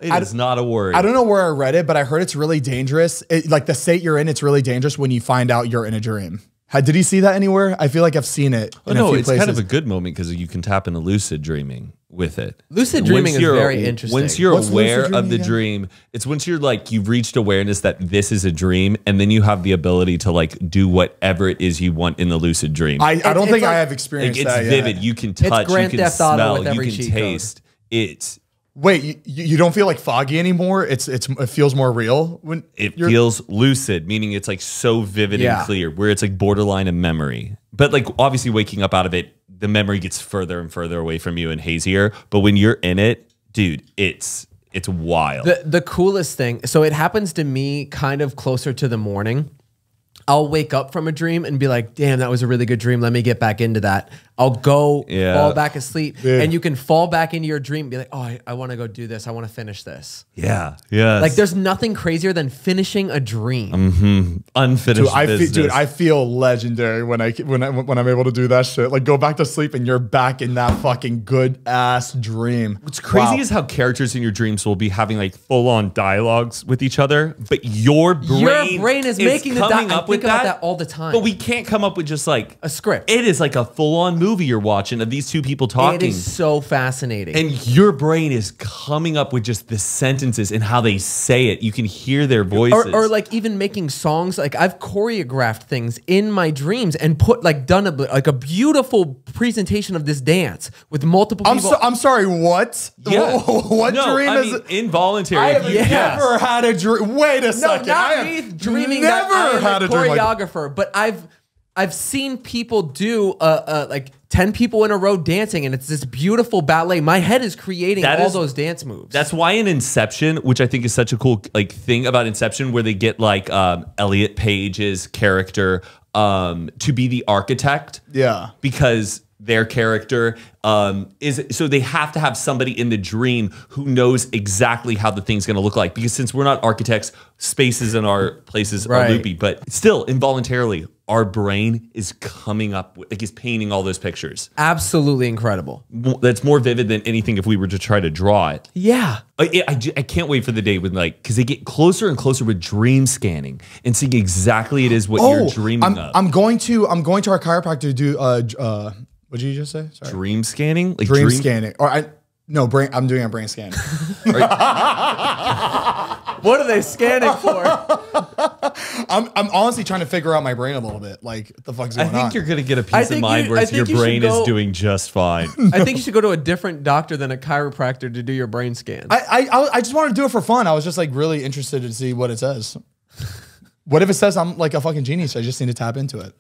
It is not a word. I don't know where I read it, but I heard it's really dangerous. It, like the state you're in, it's really dangerous when you find out you're in a dream. Ha- Did he see that anywhere? I feel like I've seen it. Oh, in no, a few it's places. kind of a good moment because you can tap into lucid dreaming with it. Lucid Once dreaming is very interesting. Once you're What's aware of the again? dream, it's once you're like you've reached awareness that this is a dream, and then you have the ability to like do whatever it is you want in the lucid dream. I, I don't it's think I like- have like experienced it's that. yet. vivid. You can touch, It's Grand can Theft Auto smell, with you every can cheat code. taste. It's Wait, you, you don't feel like foggy anymore? It's it's it feels more real when it feels lucid, meaning it's like so vivid Yeah. and clear, where it's like borderline a memory. But like obviously waking up out of it, the memory gets further and further away from you and hazier. But when you're in it, dude, it's it's wild. the the coolest thing. So it happens to me kind of closer to the morning. I'll wake up from a dream and be like, "Damn, that was a really good dream. Let me get back into that." I'll go Yeah. fall back asleep, Dude. and you can fall back into your dream, and be like, oh, I, I want to go do this. I want to finish this. Yeah. Yeah. Like, there's nothing crazier than finishing a dream. Mm-hmm. unfinished Dude, I feel, business. dude, I feel legendary when I when I when I'm able to do that shit. Like go back to sleep and you're back in that fucking good ass dream. What's crazy Wow. is how characters in your dreams will be having like full on dialogues with each other, but your brain, Your brain is making the di- coming I up with think about that, that all the time. But we can't come up with just like A script. It is like a full on movie you're watching of these two people talking. is so fascinating. and your brain is coming up with just the sentences and how they say it. You can hear their voices. or, or like even making songs like i've choreographed things in my dreams and put like done a like a beautiful presentation of this dance with multiple I'm people so, I'm sorry. What? yeah. what no, dream I is? mean, it? involuntary. I have You- never had a dream. Wait a no second. not I have me dreaming never that I am had a a dream like choreographer but i've i've seen people do uh, uh like 10 people in a row dancing and it's this beautiful ballet my head is creating That all is- those dance moves That's why in Inception, which I think is such a cool like thing about Inception, where they get like um, Elliot Page's character um, to be the architect. Yeah. because their character um, is so they have to have somebody in the dream who knows exactly how the thing's going to look like. Because since we're not architects, spaces in our places Right. are loopy, but still involuntarily, our brain is coming up with, like is painting all those pictures. absolutely incredible That's more vivid than anything if we were to try to draw it. yeah I, I, I can't wait for the day when like because they get closer and closer with dream scanning and seeing exactly it is what you're dreaming Oh, I'm, of. I'm going to I'm going to our chiropractor to do uh uh what did you just say? Sorry. dream scanning, like Dream, scanning. Or I no brain I'm doing a brain scan. what are they scanning for I'm I'm honestly trying to figure out my brain a little bit. Like what the fuck's going on? I going think on? you're gonna get a I peace of think mind you- where I your you should brain go- is doing just fine. i think you should go to a different doctor than a chiropractor to do your brain scan I, I I I just wanted to do it for fun. I was just like really interested to see what it says. What if it says I'm like a fucking genius? I just need to tap into it.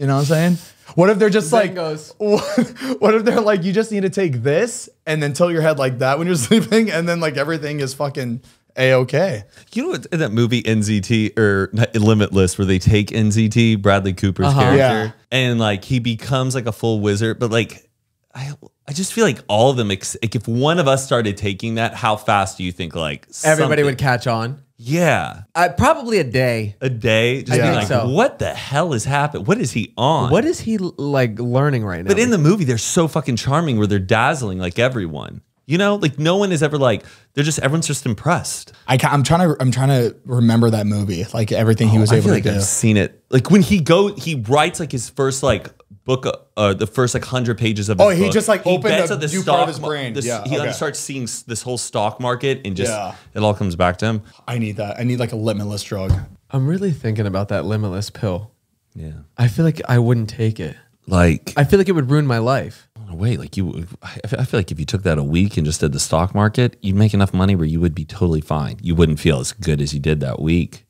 You know what I'm saying? What if they're just like, what, what if they're like, you just need to take this and then tilt your head like that when you're sleeping, and then like everything is fucking a okay. You know, what, in that movie NZT or Limitless, where they take NZT, Bradley Cooper's Uh-huh. character, Yeah. and like he becomes like a full wizard. But like, I, I just feel like all of them, ex- like if one of us started taking that, how fast do you think like everybody would catch on Yeah, uh, probably a day a day, just I being like, so. what the hell is happening? What is he on? What is he like learning right now? But in the movie, they're so fucking charming where they're dazzling like everyone. You know, like no one is ever like they're just everyone's just impressed. I ca- I'm trying to I'm trying to remember that movie, like everything he was Oh, I able feel to like do. I've seen it. Like when he go, he writes like his first like book, uh, uh, the first like hundred pages of. His Oh, he book. just, like, opened bets a the new part of his brain. the Yeah, he okay. starts seeing this whole stock market and just Yeah. it all comes back to him. I need that. I need like a limitless drug. I'm really thinking about that limitless pill. Yeah, I feel like I wouldn't take it. like I feel like it would ruin my life. Oh, wait, like you, I feel like if you took that a week and just did the stock market, you'd make enough money where you would be totally fine. You wouldn't feel as good as you did that week.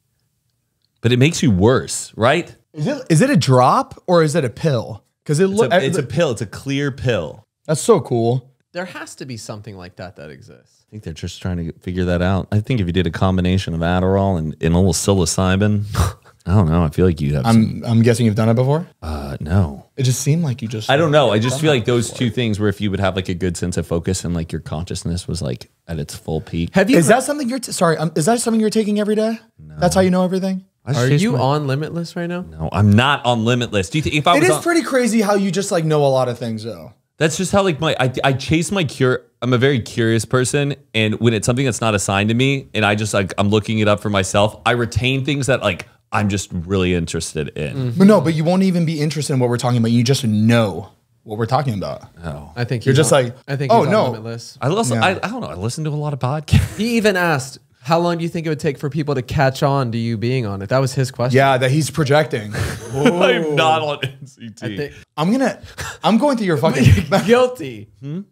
But it makes you worse, right? Is it is it a drop or is it a pill? Because it It's looks a, it's a pill. It's a clear pill. that's so cool. There has to be something like that that exists. I think they're just trying to figure that out. I think if you did a combination of Adderall and, and a little psilocybin, I don't know. I feel like you'd have. I'm I'm guessing you've done it before. Uh, no, It just seemed like you just. I don't know. I just feel like those two things, where if you would have like a good sense of focus and like your consciousness was like at its full peak. Have you? Is that something you're t- sorry? Um, is that something you're taking every day? That's how you know everything. Are you my- on limitless right now? No, I'm not on Limitless. Do you think if I It was is on, pretty crazy how you just like know a lot of things though. That's just how like my I, I chase my cure. I'm a very curious person, and when it's something that's not assigned to me, and I just like I'm looking it up for myself, I retain things that like I'm just really interested in. Mm-hmm. But no, but you won't even be interested in what we're talking about. You just know what we're talking about. Oh, I think You're just on- like, I think. oh, no. limitless. I listen. Yeah. I, I don't know. I listen to a lot of podcasts. He even asked, "How long do you think it would take for people to catch on to you being on it?" That was his question. Yeah, that he's projecting. I'm not on NZT. I think I'm gonna. I'm going through your fucking. guilty. Hmm?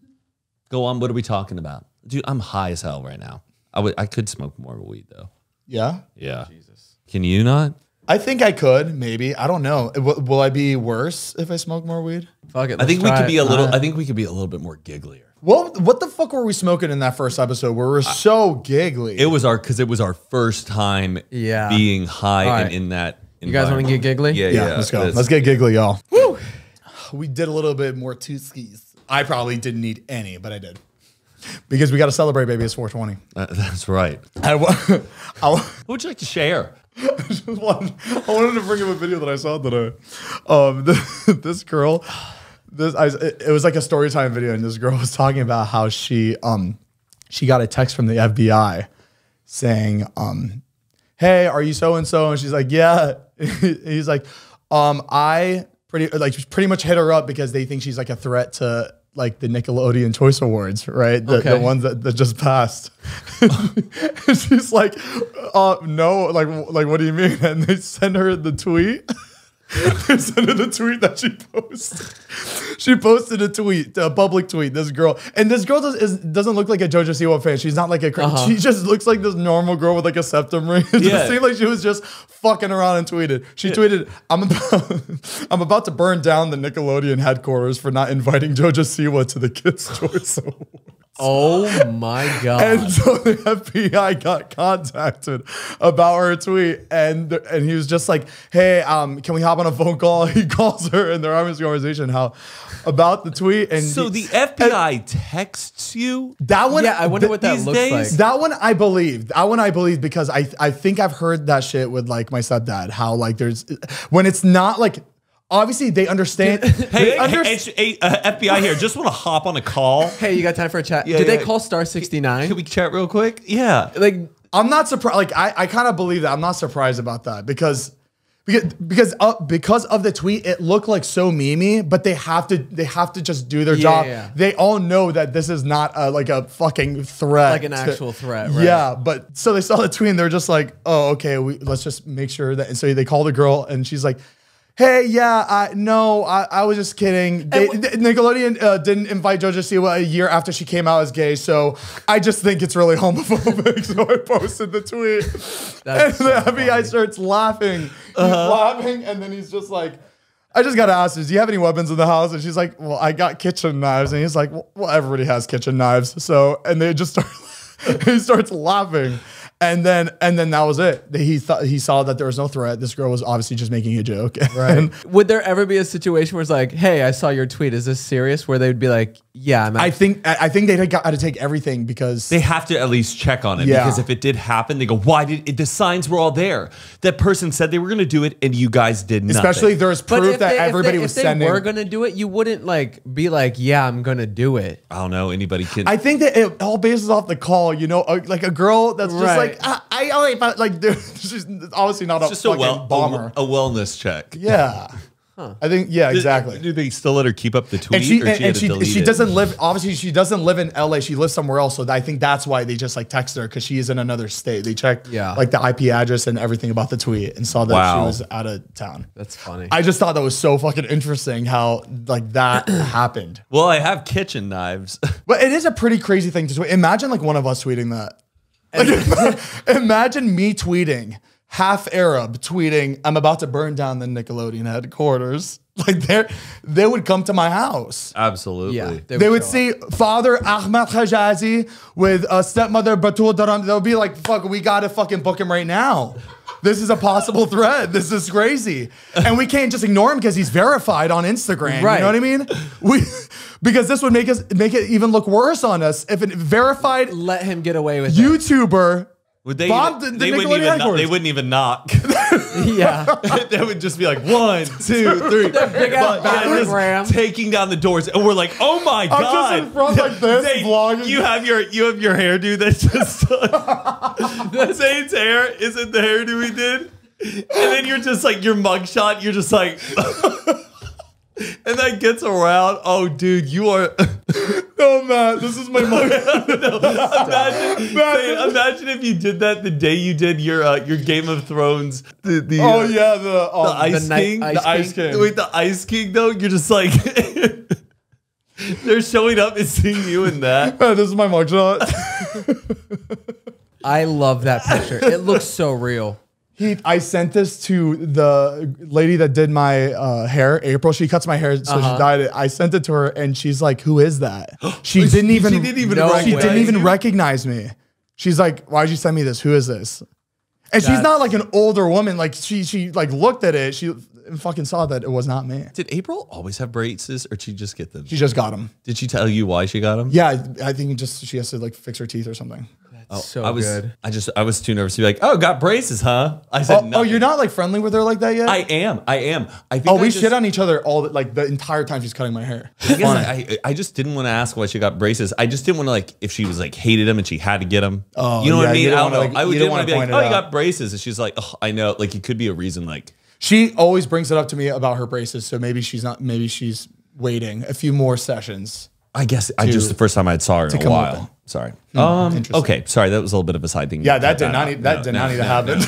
Go on. What are we talking about, dude? I'm high as hell right now. I would. I could smoke more weed though. yeah, Yeah. Jesus. Can you not? I think I could. Maybe I don't know. W- will I be worse if I smoke more weed? Fuck it. I think we could try be it. a little. Uh, I think we could be a little bit more gigglier. Well, what the fuck were we smoking in that first episode where we were so giggly? It was our because it was our first time. Yeah. being high All and in that. You guys want to get giggly? Yeah, yeah, yeah. let's go. That's- Let's get giggly, y'all. Woo! we did a little bit more two skis. I probably didn't need any, but I did. Because we got to celebrate, baby. It's 420. Uh, that's right. I, wa- I, wa- What would you like to share? just wanted, I wanted to bring up a video that I saw today. Um, this, this girl, this I, it, it was like a story time video, and this girl was talking about how she um she got a text from the FBI saying um, "Hey, are you so and so?" And she's like, "Yeah." He's like, um, I pretty like pretty much hit her up because they think she's like a threat to like the Nickelodeon Choice Awards, right? The, the ones that, that just passed. And she's like, uh, no, like, like, what do you mean? And they send her the tweet. they sent her the tweet that she posted. She posted a tweet, a public tweet. This girl, and this girl does, is, doesn't look like a JoJo Siwa fan. She's not like a. cr- uh-huh. She just looks like this normal girl with like a septum ring. It Yeah. seemed like she was just fucking around and tweeted. She tweeted, "I'm about, I'm about to burn down the Nickelodeon headquarters for not inviting JoJo Siwa to the Kids Choice Awards." Oh my god. And so the FBI got contacted about her tweet, and and he was just like, "Hey, um, can we hop on a phone call?" He calls her, and they're having this conversation how about the tweet. And So he- the FBI texts you? that one, yeah, I wonder what that looks days- like. That one I believe. That one I believe because I I think I've heard that shit with like my stepdad. How like there's when it's not like obviously they understand. Hey, they hey, under- hey, hey, uh, FBI here. Just want to hop on a call. Hey, you got time for a chat? Yeah, Did they call star 69? Can we chat real quick? Yeah. like I'm not surprised. Like I, I kind of believe that. I'm not surprised about that because because because uh, because of the tweet, it looked like so memey. But they have to they have to just do their Yeah, job. yeah. They all know that this is not a, like a fucking threat, Like an to- actual threat, right? Yeah, but so they saw the tweet and they're just like, oh okay, we let's just make sure that. And so they call the girl and she's like. Hey, yeah, I no, I, I was just kidding. They, Nickelodeon uh, didn't invite JoJo Siwa a year after she came out as gay, so I just think it's really homophobic. so I posted the tweet, and That's the so FBI starts laughing. He's Uh-huh. laughing, and then he's just like, "I just gotta ask you, do you have any weapons in the house?" And she's like, "Well, I got kitchen knives," and he's like, "Well, well, everybody has kitchen knives." So, and they just start. he starts laughing. And then, and then that was it. He thought he saw that there was no threat. This girl was obviously just making a joke. Right. would there ever be a situation where it's like, "Hey, I saw your tweet. Is this serious?" Where they'd be like, "Yeah, I'm." I think I I think they got to take everything because They have to at least check on it Yeah. because if it did happen, they go, "Why did it, the signs were all there? That person said they were going to do it, and you guys did nothing." especially there's but proof if that they, everybody if they, was if they sending. were gonna do it, you wouldn't like be like, "Yeah, I'm gonna do it." I don't know anybody can. I think that it all bases off the call. You know, uh, like a girl that's just Right. Like I, I only found like dude, she's obviously not a just a fucking well bomber. a, a wellness check. yeah, I think yeah, exactly. Do they still let her keep up the tweet, and she or and, she and she she doesn't live obviously she doesn't live in LA. She lives somewhere else. So I think that's why they just like text her because she is in another state. They checked Yeah. like the IP address and everything about the tweet and saw that she was out of town. That's funny. I just thought that was so fucking interesting how like that happened. Well, I have kitchen knives. But it is a pretty crazy thing to tweet. Imagine like one of us tweeting that. Like, imagine me tweeting, half Arab tweeting, I'm about to burn down the Nickelodeon headquarters. Like they they would come to my house. Absolutely. yeah, They would show see Father Ahmed Hijazi with a stepmother Batul Dharam. They'll be like, fuck, we gotta fucking book him right now. This is a possible threat. This is crazy. And we can't just ignore him because he's verified on Instagram. Right. You know what I mean? We because this would make us make it even look worse on us if a verified Let him get away with it. YouTuber Would they? bombed even, the, they the wouldn't even. Knock, headquarters. they wouldn't even knock. Yeah, they would just be like one, two, three. big ass battering just ram. taking down the doors, and we're like, "Oh my I'm god!" just in front like this, Zane, vlogging. You have your you have your hairdo that's just Zane's hair isn't the hairdo we did, and then you're just like your mugshot. You're just like. And that gets around. Oh, dude, you are. Oh man, this is my mug. imagine, Zane, imagine if you did that the day you did your uh, your Game of Thrones. The, the, oh uh, yeah, the, um, the Ice night- King. Ice the Ice King. King. Wait, the Ice King though, you're just like they're showing up and seeing you in that. Man, this is my mugshot. I love that picture. It looks so real. Heath, I sent this to the lady that did my uh, hair, April. She cuts my hair, so Uh-huh. she dyed it. I sent it to her, and she's like, "Who is that?" She didn't even. She didn't even No recognize She didn't even recognize me. She's like, "Why'd you send me this? Who is this?" And she's not like an older woman. Like she, she like looked at it. She, fucking saw that it was not me. Did April always have braces, or did she just get them? She just got them. Did she tell you why she got them? Yeah, I, I think just she has to like fix her teeth or something. Oh, so I was. good. I just. I was too nervous to be like, "Oh, got braces, huh?" I said, Oh, no. oh, you're not like friendly with her like that yet? I am. I am. I think. oh, I we just, shit on each other all the, like the entire time she's cutting my hair. I, I, just didn't want to ask why she got braces. I just didn't want to like if she was like hated them and she had to get them. Oh, you know what I mean? I don't know. like- I would didn't want to be like, oh, you got braces, and she's like, oh, I know. Like it could be a reason. Like She always brings it up to me about her braces, so maybe she's not. Maybe she's waiting a few more sessions. I guess I just the first time I saw her in a while. Sorry. um. Okay. Sorry. That was a little bit of a side thing. Yeah, that did not need that did no, not need to happen. no.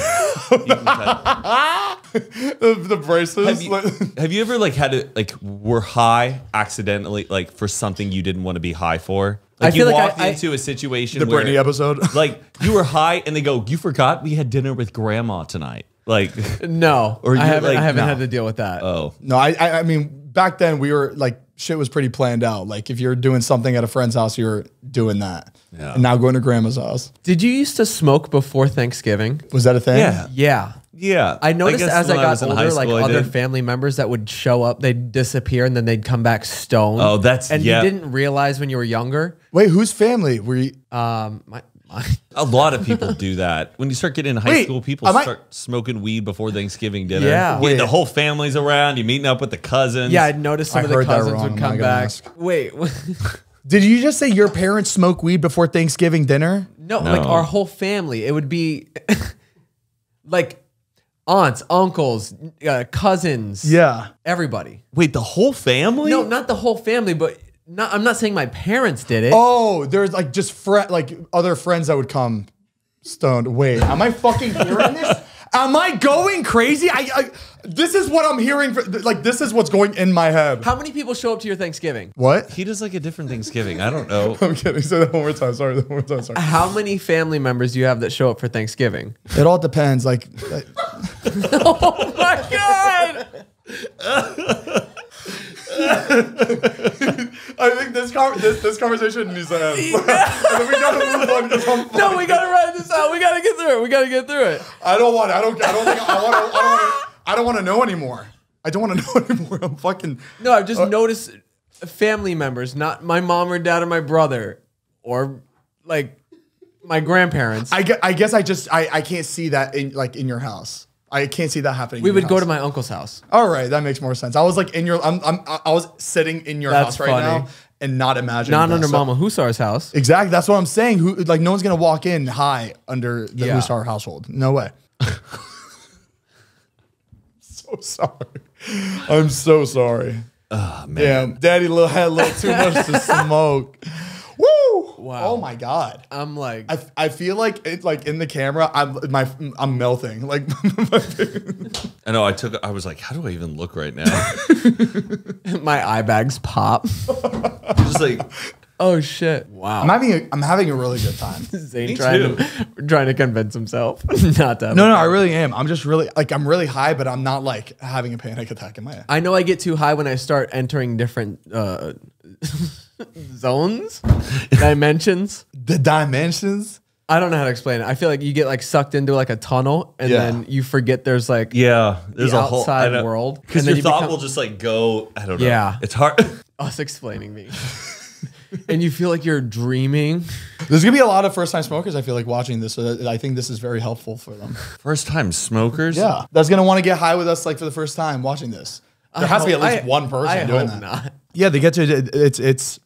You can cut it. the, the braces. Have you, have you ever like had to like were high accidentally like for something you didn't want to be high for? Like I you feel like walked I- I- into a situation the where Britney episode. like you were high and they go, you forgot we had dinner with grandma tonight. Like, No, Or I you're haven't. like, I haven't no. had to deal with that. oh, No, I, I I mean back then we were like shit was pretty planned out. Like if you're doing something at a friend's house, you're doing that. Yeah. And now going to grandma's house. Did you used to smoke before Thanksgiving? Was that a thing? yeah, Yeah. yeah. I noticed guess as I got was in high older, like I other did. family members that would show up, they'd disappear and then they'd come back stoned. Oh, that's- and yeah. you didn't realize when you were younger. Wait, whose family were you? Um, my, my A lot of people do that. When you start getting in high Wait, school, people I- start smoking weed before Thanksgiving dinner. Yeah. Yeah, Wait. the whole family's around. You're meeting up with the cousins. yeah, I'd noticed some I of the cousins would come back. ask. Wait, Did you just say your parents smoke weed before Thanksgiving dinner? no, like our whole family. It would be like aunts, uncles, uh, cousins. Yeah. everybody. Wait, the whole family? No, not the whole family, but not. I'm not saying my parents did it. Oh, there's like just fre- like other friends that would come stoned. Wait, am I fucking hearing this? Am I going crazy? I, I this is what I'm hearing. For, like this is what's going in my head. How many people show up to your Thanksgiving? What? He does like a different Thanksgiving. I don't know. I'm kidding. Say that one more time. Sorry, one more time. Sorry. How many family members do you have that show up for Thanksgiving? It all depends. Like, like- oh my god! I think this con- this, this conversation needs to end. we gotta move on because I'm No, we gotta ride this out. We gotta get through it. We gotta get through it. I don't want. I don't. I don't think I want. I don't want to. I don't want to know anymore. I don't want to know anymore. I'm fucking. No, I've just uh, noticed family members, not my mom or dad or my brother, or like my grandparents. I, gue- I guess I just I, I can't see that in like in your house. I can't see that happening. we would go house. to my uncle's house. All right, that makes more sense. I was like in your. I'm. I'm I was sitting in your That's house right funny. now and not imagining. Not that. under So- Mama Hussar's house. Exactly. That's what I'm saying. Who like no one's gonna walk in high under the Yeah. Husar household. No way. so sorry. I'm so sorry. Oh, man. Damn, Daddy little had a little too much to smoke. Woo! Wow. Oh my god. I'm like, I, I feel like it like in the camera I'm my I'm melting like I know. I took. I was like, how do I even look right now? my eye bags pop. Just like oh shit! Wow. I'm having a, I'm having a really good time. Zane Me trying to trying to convince himself not to. Have No, no, I really am. I'm just really like I'm really high, but I'm not like having a panic attack in my head. I know I get too high when I start entering different uh, zones, dimensions. The dimensions. I don't know how to explain it. I feel like you get like sucked into like a tunnel, and Yeah. then you forget there's like yeah, there's The a whole outside I know. world, because and then your you thought become- will just like go. I don't know. Yeah. it's hard. us explaining me, and you feel like you're dreaming. There's gonna be a lot of first time smokers. I feel like watching this, so I think this is very helpful for them. First time smokers. Yeah, that's gonna want to get high with us like for the first time watching this. There has to be at least I- one person I doing hope that. not. Yeah, they get to it's it's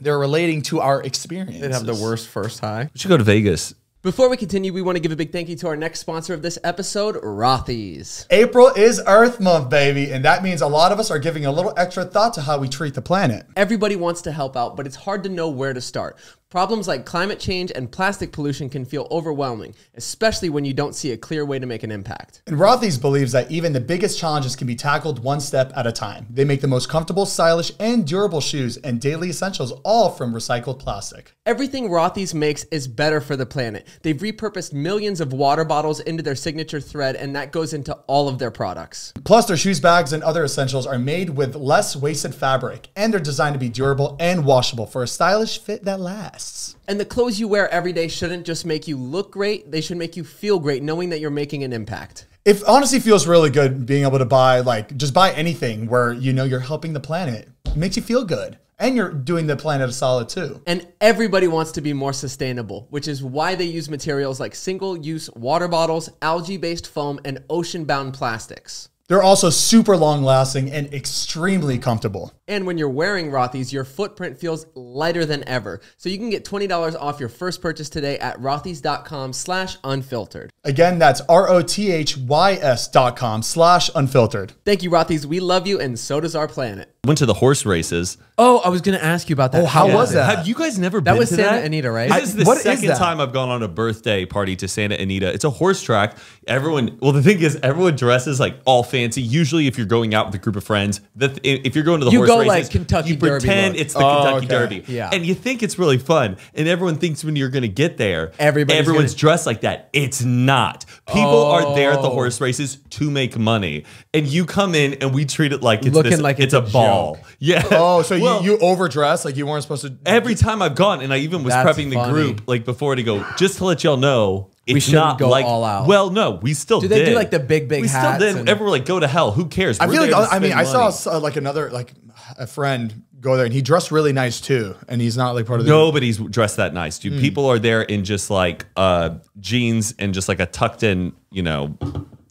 they're relating to our experience. They'd have the worst first high. we should go to Vegas. Before we continue, we want to give a big thank you to our next sponsor of this episode, Rothy's. April is Earth Month, baby, and that means a lot of us are giving a little extra thought to how we treat the planet. Everybody wants to help out, but it's hard to know where to start. Problems like climate change and plastic pollution can feel overwhelming, especially when you don't see a clear way to make an impact. And Rothy's believes that even the biggest challenges can be tackled one step at a time. They make the most comfortable, stylish, and durable shoes and daily essentials, all from recycled plastic. Everything Rothy's makes is better for the planet. They've repurposed millions of water bottles into their signature thread, and that goes into all of their products. Plus, their shoes, bags, and other essentials are made with less wasted fabric, and they're designed to be durable and washable for a stylish fit that lasts. And the clothes you wear every day shouldn't just make you look great, they should make you feel great knowing that you're making an impact. It honestly feels really good being able to buy like just buy anything where you know you're helping the planet. It makes you feel good. And you're doing the planet a solid too. And everybody wants to be more sustainable, which is why they use materials like single use water bottles, algae based foam, and ocean bound plastics. They're also super long lasting and extremely comfortable. And when you're wearing Rothy's, your footprint feels lighter than ever. So you can get $20 off your first purchase today at rothys.com slash unfiltered. Again, that's R-O-T-H-Y-S dot com slash unfiltered. Thank you, Rothys. We love you, and so does our planet. Went to the horse races. Oh, I was going to ask you about that. Oh, how was that? Have you guys never That been was to Santa that? Anita, right? This is the What is second that? time I've gone on a birthday party to Santa Anita. It's a horse track. Everyone, well, the thing is, everyone dresses like all fancy. Usually, if you're going out with a group of friends, that if you're going to the You horse go, races, like, Kentucky you Derby pretend look. it's the Oh, Kentucky okay. Derby, Yeah. and you think it's really fun. And everyone thinks when you're going to get there, Everybody's everyone's gonna- dressed like that. It's not. People are there at the Oh. horse races to make money, and you come in and we treat it like it's Looking this- like it's, it's a a ball. joke. Yeah. Oh, so Well, you, you overdressed like you weren't supposed to. Every time I've gone, and I even was That's prepping the group like before to go, just to let y'all know, it's shouldn't not go like all out. Well, no, we still Do they do, did. like, the big, big We hats still did. and- Everyone like go to hell. Who cares? I We're feel like I mean spend I saw uh, like another like a friend go there and he dressed really nice too, and he's not like part of the. Nobody's dressed that nice, dude. People are there in just like uh, jeans and just like a tucked in, you know,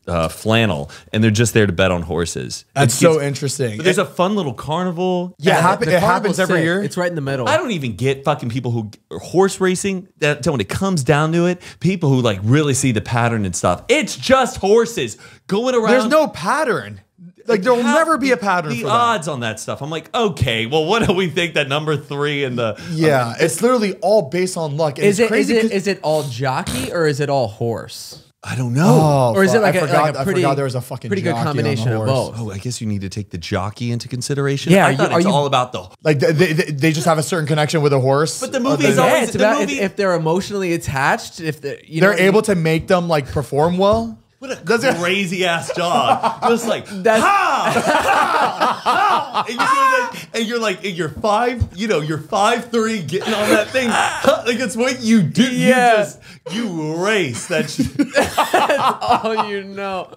uh, flannel, and they're just there to bet on horses. That's It's- so it's- interesting. But there's a fun little carnival. Yeah, it, happen- it happens every sick. year. It's right in the middle. I don't even get fucking people who are horse racing. That when it comes down to it, people who like really see the pattern and stuff. It's just horses going around. There's no pattern. Like there will How- never be a pattern The for that. odds on that stuff. I'm like, okay, well, what do we think that number three and the Yeah, it's literally all based on luck. And Is it's it, is, crazy it, 'cause- is it all jockey or is it all horse? I don't know. Oh, Or is it like, I a, forgot, like a pretty, I forgot there was a fucking pretty good jockey on the combination of horse. both? Oh, I guess you need to take the jockey into consideration. Yeah, I are thought you- are it's you- all about the. Like they, they, they just have a certain connection with a horse. But the Uh, movie they- is always- Yeah, it's the about movie- if, if they're emotionally attached, if the, you they're know, able to make them like perform well. What a crazy ass dog! Just like That's- ha, ha, ha, and you're, doing that, and you're like, and you're five, you know, you're five three, getting on that thing. Like it's what you do. Yeah. You just you race that. Shit. Oh, you know.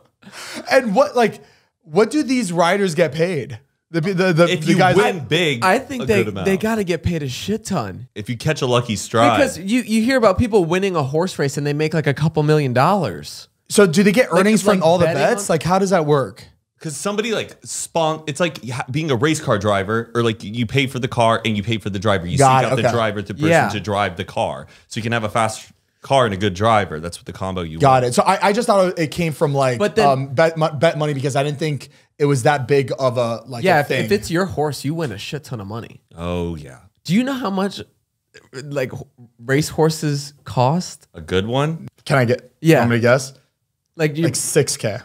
And what like what do these riders get paid? The the the, If the you guys. win big, I think they good amount. they got to get paid a shit ton if you catch a lucky stride. because you you hear about people winning a horse race and they make like a couple million dollars. So do they get earnings it's from like all the bets? on- Like how does that work? Because somebody like spawn, it's like being a race car driver, or like you pay for the car and you pay for the driver. You Got seek it, out the driver, the person Yeah. to drive the car, so you can have a fast car and a good driver. That's what the combo you Got want. it. So I, I just thought it came from like But then- um, bet bet money because I didn't think it was that big of a like Yeah, a if, thing. if it's your horse, you win a shit ton of money. Oh yeah, Do you know how much like race horses cost? a good one. Can I get? Yeah. I'm gonna guess Like you, like six k.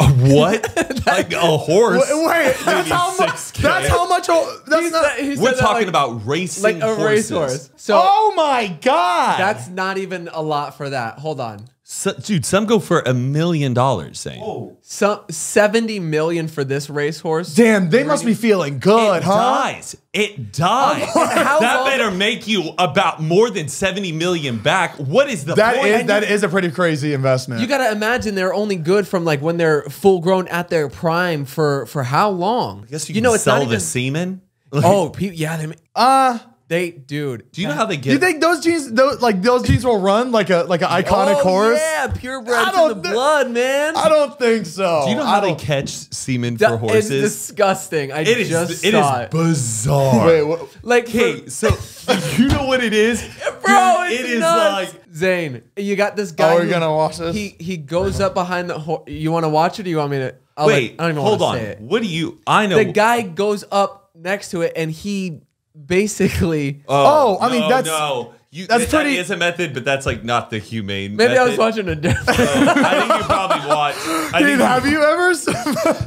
What? like a horse? Wait, that's how much. That's how much. o- That's He not. said- We're that, talking like- about racing like a horses. racehorse. So oh my god! that's not even a lot for that. Hold on. So, dude, some go for a million dollars. Saying Some 70 million for this racehorse. damn. They must be feeling good, huh? it huh? dies. It dies. How that long- better make you about more than seventy million back. What is the That point? is that is a pretty crazy investment. You gotta imagine they're only good from like when they're full grown at their prime for for how long? I guess you, you can know it's sell not the even. semen. Oh, pe- yeah, they uh they dude. Do you know how they do you think those jeans, those like those jeans, will run like a like an oh, iconic oh, horse? Yeah, I purebreds in the thi- blood, man. I don't think so. do you know how they catch semen That for is horses? disgusting. I It is. just It saw is it. bizarre. Wait, what, Like, Okay, for- so you know what it is, bro, Dude, it's it is nuts. like Zane. You got this guy. Oh, we're who- gonna watch this? He he goes up behind the. Ho- you want to watch it? or You want me to? I'll let- wait. I don't even hold on. say it. What do you? I know The guy goes up next to it, and he basically. Oh, oh, I mean, no, that's- no. You, that's that pretty- is a method, but that's like not the humane. Maybe I was watching a different. Oh, I think you probably watched. I Dude, think have you ever?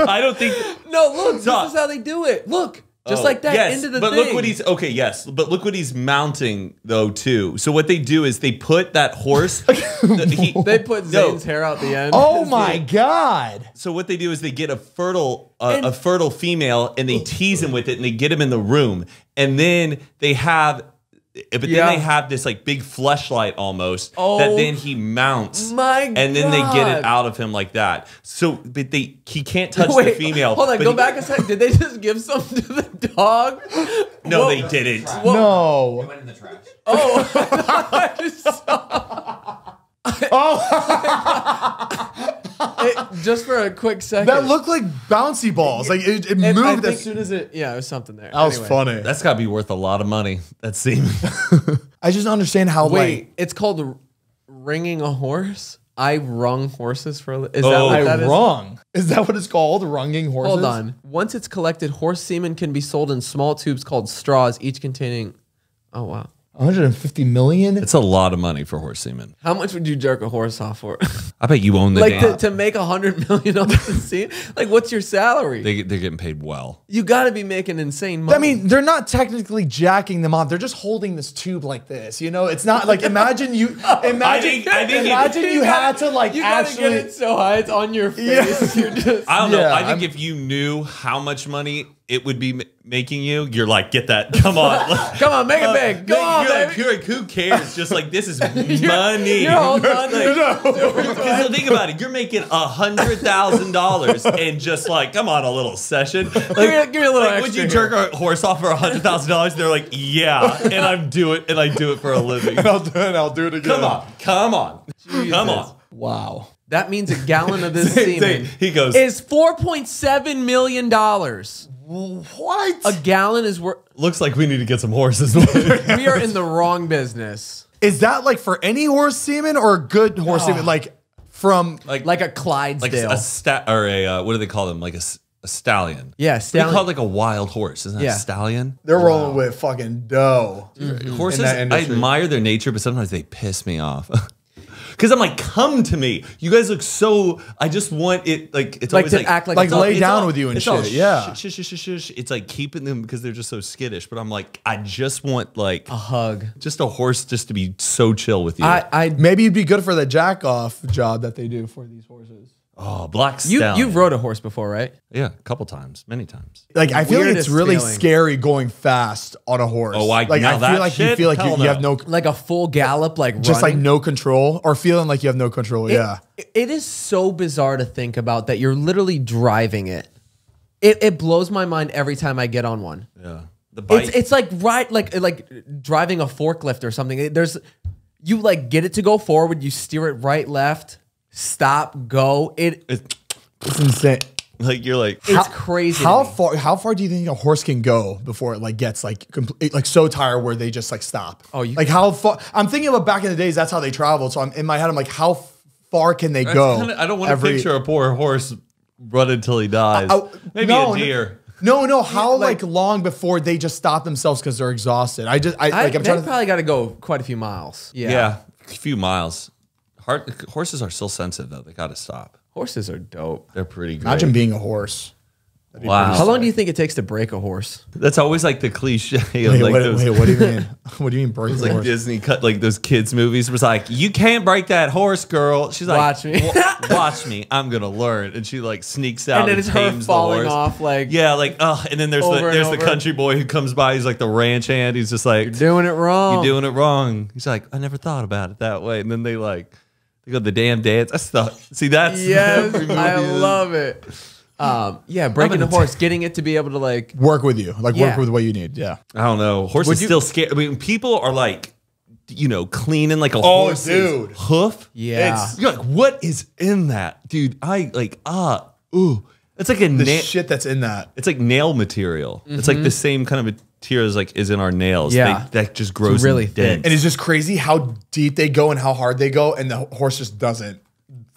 I don't think. no, look. Stop. This is how they do it. Look, just Oh, like that yes, into the but thing. look what he's okay. Yes, but look what he's mounting though too. So what they do is they put that horse. the- he- They put No. Zane's hair out the end. oh my god! So what they do is they get a fertile uh, And- a fertile female and they tease him with it and they get him in the room and then they have but Yeah. then they have this like big fleshlight almost Oh, that then oh he mounts. my and then they get it out of him like that. So, but they he can't touch Wait, the female. Hold on, go he- back a sec Did they just give some to the dog? No, Whoa. they didn't. No. Went in the trash. Oh, Oh. It- just for a quick second. That looked like bouncy balls. Like it, it moved as soon as it. Yeah, it was something there. That was funny. That's got to be worth a lot of money. That semen. I just don't understand how Wait, like it's called r- ringing a horse. I rung horses for. a li- Is Oh. that what I that is? wrong. Is that what it's called? Runging horses? Hold on. Once it's collected, horse semen can be sold in small tubes called straws, each containing. Oh wow! 150 million? it's a lot of money for horse semen. How much would you jerk a horse off for? I bet you own the like to, to make a hundred million off the semen? Like, what's your salary? they, they're getting paid well. you got to be making insane money. I mean, they're not technically jacking them off. They're just holding this tube like this. You know, it's not like imagine you imagine I think- I think it- imagine you, had to like you gotta actually get it so high it's on your face. You're just. I don't know. Yeah, I think I'm- if you knew how much money it would be ma- making you, you're like, get that. Come on. Come on, make it Uh, big. Go you're on, like, baby. you're like, who cares? Just like this is money. You're holding on. Like, Because think about it, you're making a hundred thousand dollars and just like, come on, a little session. Like, give, me, give me a little like, would extra. you here. jerk a horse off for a hundred thousand dollars? They're like, yeah, and I'm do it, and I do it for a living. I'll do it. I'll do it again. Come on, come on, come on. Wow. That means a gallon of this Say- semen he goes, is four point seven million dollars. What? A gallon is worth. looks like we need to get some horses. We are in the wrong business. Is that like for any horse semen or good horse semen? Like from like, Like a like Clydesdale. a sta- or a uh, what do they call them? Like a, s- a stallion. yeah, They stallion. call it like a wild horse, isn't that Yeah. a stallion? they're rolling with fucking dough. Horses, in that I industry. admire their nature, but sometimes they piss me off. Because I'm like, come to me. You guys look so. I just want it. Like it's Like always to like act like Like it's all- lay it's down all- with you and it's all shit. Yeah. Shush, shush, shush, shush. It's like keeping them because they're just so skittish. But I'm like, I just want like a hug. just a horse just to be so chill with you. I, I, Maybe you'd be good for the jack off job that they do for these horses. Oh, black you, stallion. you've rode a horse before, right? yeah, a couple times, many times. Like I feel like it's really feeling. scary going fast on a horse. Oh, I- like now I feel that like you feel like you, Hell you have no. no Like a full gallop, like just like no control or feeling like you have no control. yeah. It- it is so bizarre to think about that you're literally driving it. It, it blows my mind every time I get on one. Yeah, the bite. It's it's like right like like driving a forklift or something. There's you like get it to go forward, you steer it right, left, stop, go. It It's It's insane. like you're like it's crazy. How far how far do you think a horse can go before it like gets like complete like so tired where they just like stop? Oh, you- like how far I'm thinking about back in the days that's how they traveled. So I'm in my head I'm like how far can they go? kinda- I don't want to picture a poor horse run until he dies. Oh, Maybe no, a deer. No, no, how like- like, long before they just stop themselves because they're exhausted? I just I, I, like I'm they trying to probably got to go quite a few miles. Yeah. Yeah. a few miles. Heart, horses are still sensitive though. They got to stop. Horses are dope. They're pretty great. imagine being a horse. wow. How long do you think it takes to break a horse? That's always like the cliche of Wait, like what, those wait, what do you mean? what do you mean break it's the like horse? Disney cut like those kids movies. Was like you can't break that horse, girl. She's like, Watch me. "Wa- watch me. I'm gonna learn. And she like sneaks out And and, then it's her tames falling the horse. off, like- yeah, like oh. And then there's the there's the country boy who comes by. He's like the ranch hand. He's just like you're Doing it wrong. you're doing it wrong. He's like, I never thought about it that way. And then they like, they go the damn dance. I thought, see, that's Yes, I love it. Um, yeah, breaking gonna horse, getting it to be able to like. work with you, like Yeah. work with what you need. Yeah. I don't know. Horse Would is you- still scared. I mean, people are like, you know, cleaning like a Oh, horse's dude. hoof. Yeah. It's, you're like, what is in that, dude? I like, ah, ooh, it's like a The nail. shit that's in that. It's like nail material. It's like the same kind of material as like is in our nails. Yeah. They- that just grows really and thin. dents. And it's just crazy how deep they go and how hard they go, and the horse just doesn't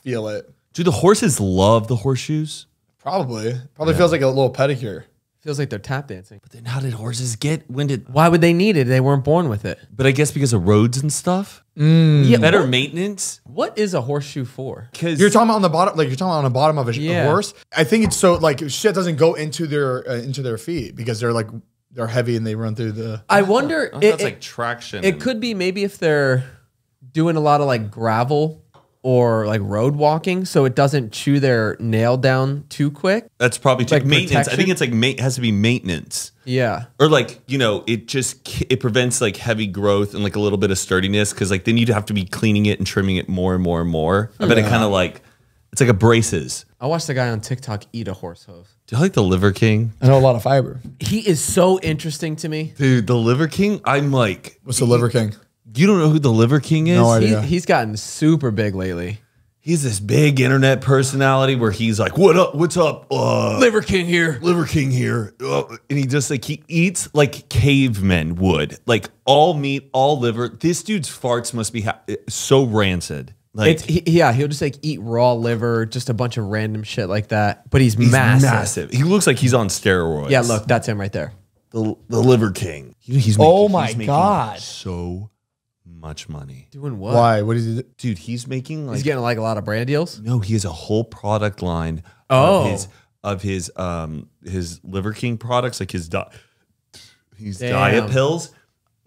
feel it. Do the horses love the horseshoes? Probably. Probably feels like a little pedicure. Feels like they're tap dancing. But then how did horses get? When did? Why would they need it? They weren't born with it. But I guess because of roads and stuff. Yeah, Better what- maintenance. What is a horseshoe for? Because You're talking about on the bottom, like you're talking about on the bottom of a, a Yeah. horse. I think it's so like shit doesn't go into their uh, into their feet because they're like they're heavy and they run through the. I wonder. I thought it, it's like traction. it and- could be maybe if they're doing a lot of like gravel or like road walking, so it doesn't chew their nail down too quick. That's probably Like maintenance. I think it's like ma- has to be maintenance. Yeah. or like you know it just it prevents like heavy growth and like a little bit of sturdiness because like then you'd have to be cleaning it and trimming it more and more and more i bet it kind of like it's like a braces I watched a guy on TikTok eat a horse hoof. do you like the liver king I know a lot of fiber. He is so interesting to me. dude the liver king i'm like What's the liver king? you don't know who the liver king is No He, idea. he's gotten super big lately. he's this big internet personality where he's like what up what's up uh Liver King here. Liver King here, Uh, and he just like he eats like cavemen would, like all meat, all liver. This dude's farts must be ha- so rancid. Like It's he, yeah, he'll just like eat raw liver, just a bunch of random shit like that. But he's, he's massive. He looks like he's on steroids. Yeah, look, that's him right there. the the Liver King. You know, he's Oh my he's making God. so much money, Doing what? Why? What is he? do? dude. He's making like He's getting like a lot of brand deals. no. He has a whole product line. Oh. of his of his um his Liver King products, like his di- his Damn. diet pills.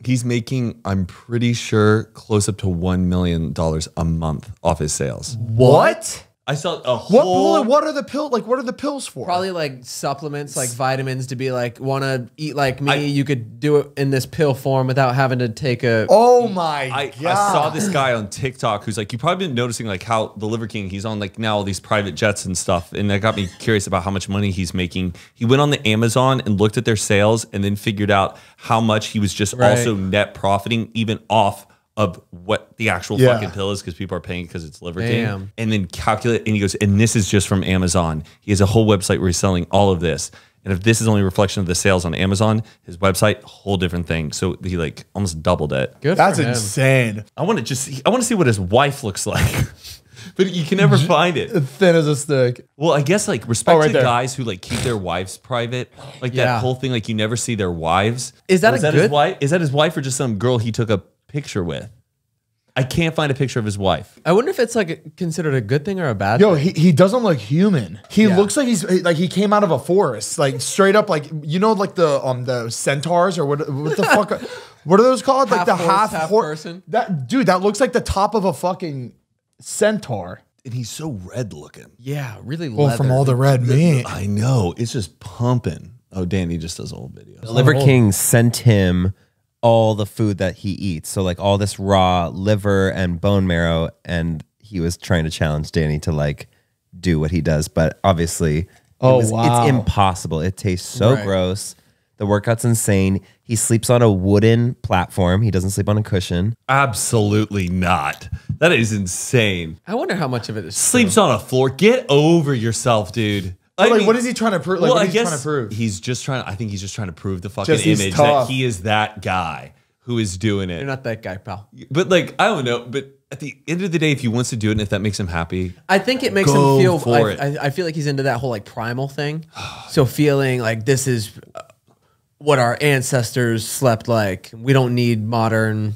He's making, I'm pretty sure, close up to one million dollars a month off his sales. What? I saw a What? whole. What, what are the pill? Like, what are the pills for? Probably like supplements, like vitamins to be like, want to eat like me. I- you could do it in this pill form without having to take a. Oh my I, god! I saw this guy on TikTok who's like, you probably been noticing like how the Liver King, he's on like now all these private jets and stuff. And that got me curious about how much money he's making. He went on the Amazon and looked at their sales and then figured out how much he was just Right. also net profiting even off of what the actual Yeah. fucking pill is because people are paying because it's Liver Damn. King. And then calculate, and he goes, and this is just from Amazon. He has a whole website where he's selling all of this. And if this is only a reflection of the sales on Amazon, his website, whole different thing. So he like almost doubled it. Good That's insane. I want to just see, I want to see what his wife looks like. but you can never find it. Thin as a stick. Well, I guess like respect Oh, right to there. guys who like keep their wives private. Like Yeah. that whole thing like you never see their wives. Is that Was a that his good- wife? Is that his wife or just some girl he took a picture with? I can't find a picture of his wife. I wonder if it's like considered a good thing or a bad. Yo, thing. he, he doesn't look human. He Yeah. looks like he's like he came out of a forest, like straight up, like you know, like the um the centaurs or what what the fuck? What are those called? like the horse, half, half hor- person? That dude, that looks like the top of a fucking centaur. And he's so red looking. Yeah, really. Well, from all the red meat. I know. It's just pumping. Oh, Danny just does old videos. The Liver King sent him all the food that he eats. So like all this raw liver and bone marrow, and he was trying to challenge Danny to like do what he does, but obviously, it Oh, was- wow. it's impossible. It tastes so Right. gross. The workout's insane. He sleeps on a wooden platform. He doesn't sleep on a cushion. Absolutely not. That is insane. I wonder how much of it is. Sleeps on a floor. Get over yourself, dude. But, I like, mean- what is he trying to prove? Like, well, what I is he trying to prove? he's just trying. I think he's just trying to prove the fucking Just he's image tough. that he is that guy who is doing it. You're not that guy, pal. But like, I don't know. But at the end of the day, if he wants to do it and if that makes him happy, I think it makes Go him feel. for I, it. I, I feel like he's into that whole like primal thing. so feeling like this is uh, what our ancestors slept like. We don't need modern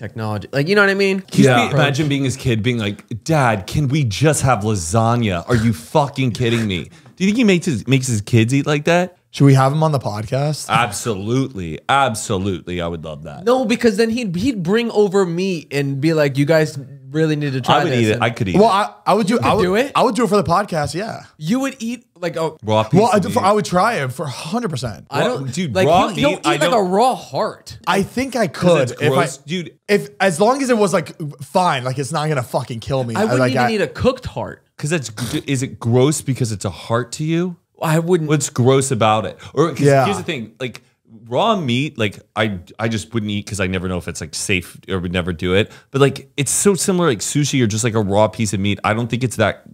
technology. Like you know what I mean? Can you Yeah. be- imagine being his kid being like, "Dad, can we just have lasagna? Are you fucking kidding me? Do you think he makes his makes his kids eat like that? Should we have him on the podcast? Absolutely, absolutely. I would love that. No, because then he'd he'd bring over meat and be like, "You guys really need to try I would this." eat it. And I could eat well, it. I, I would do. I would do it? I would do it for the podcast. Yeah. you would eat like a. Raw piece Well, I, of meat. I would try it for hundred percent. I don't, dude, Like raw he'll, he'll meat, eat I like a don't- raw heart. I think I could if I, dude. If as long as it was like fine, like it's not gonna fucking kill me. I wouldn't like, even I- eat a cooked heart. Because that's is it gross because it's a heart to you? I wouldn't. What's gross about it? Or 'cause Yeah. here's the thing, like raw meat, like I I just wouldn't eat because I never know if it's like safe or would never do it. But like it's so similar like sushi or just like a raw piece of meat. I don't think it's that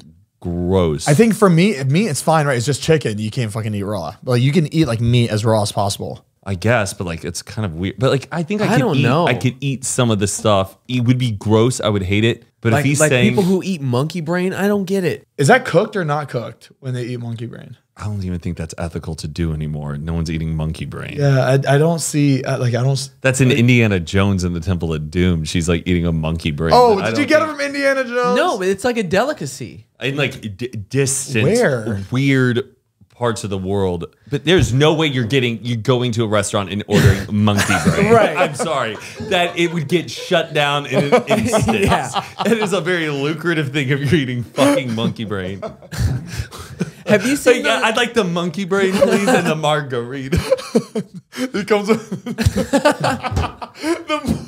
gross. I think for me, meat it's fine, right? It's just chicken. You can't fucking eat raw. Like you can eat like meat as raw as possible. I guess, but like it's kind of weird. But like I think I, I could don't eat, know. I could eat some of the stuff. It would be gross. I would hate it. But like, if he's like saying, people who eat monkey brain, I don't get it. Is that cooked or not cooked when they eat monkey brain? I don't even think that's ethical to do anymore. No one's eating monkey brain. Yeah, I, I don't see uh, like I don't. That's in Indiana Jones in the Temple of Doom. She's like eating a monkey brain. Oh, I did you get think- it from Indiana Jones? No, but it's like a delicacy. in like d- distant, Where? weird parts of the world, but there's no way you're getting you're going to a restaurant and ordering monkey brain. Right. I'm sorry that it would get shut down in an instant. Yeah. It is a very lucrative thing if you're eating fucking monkey brain. Have you seen? those- I'd like the monkey brain, please, and the margarita. It comes The-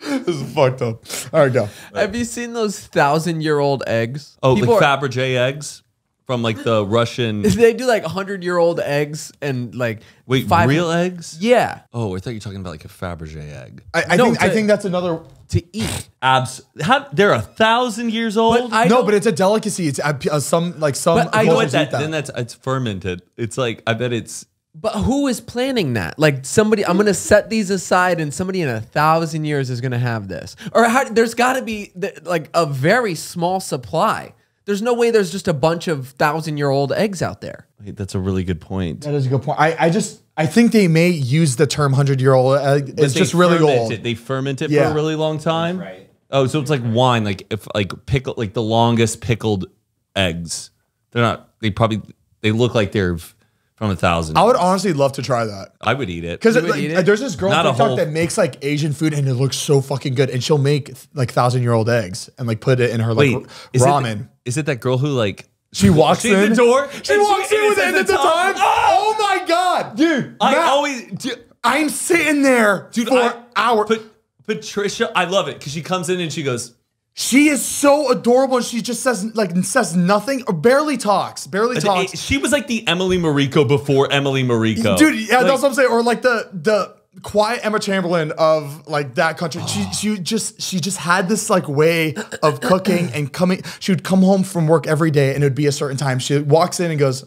This is fucked up. All right, go. have you seen those thousand year old eggs? Oh, People like are- Fabergé eggs from like the Russian. They do like hundred year old eggs and like Wait, five- real eggs? Yeah, Oh, I thought you were talking about like a Fabergé egg. I, I No, think I to- think that's another. to eat. Abs. How, they're a thousand years old. But I no, don't- but it's a delicacy. It's uh, uh, some like some. But I know don't- what? cultures That, then that's it's fermented. It's like I bet it's But who is planning that? Like somebody, I'm gonna set these aside, and somebody in a thousand years is gonna have this. Or how, there's got to be th- like a very small supply. There's no way there's just a bunch of thousand year old eggs out there. wait, that's a really good point. That is a good point. I, I just I think they may use the term hundred year old. egg. Uh, but It's they just really ferment old. It. They ferment it Yeah. for a really long time. Right. Oh, so it's like wine, like if like pickle, like the longest pickled eggs. They're not. They probably they look like they're f- from a thousand. I would honestly love to try that. I would eat it Because You would eat uh, it? there's this girl Not on TikTok whole- that makes like Asian food and it looks so fucking good. And she'll make like thousand year old eggs and like put it in her like Wait, is ramen. It, is it that girl who like she walks she's in the door? She and walks in with it's it at the time. Oh my god, dude! I Matt, always, dude, I'm sitting there dude for I, hours. Pat- Patricia, I love it because she comes in and she goes, she is so adorable, and she just says like says nothing or barely talks, barely talks. She was like the Emily Mariko before Emily Mariko. Dude, yeah, Like, that's what I'm saying. Or like the the quiet Emma Chamberlain of like that country. She she just she just had this like way of cooking and coming. She would come home from work every day and it would be a certain time. She walks in and goes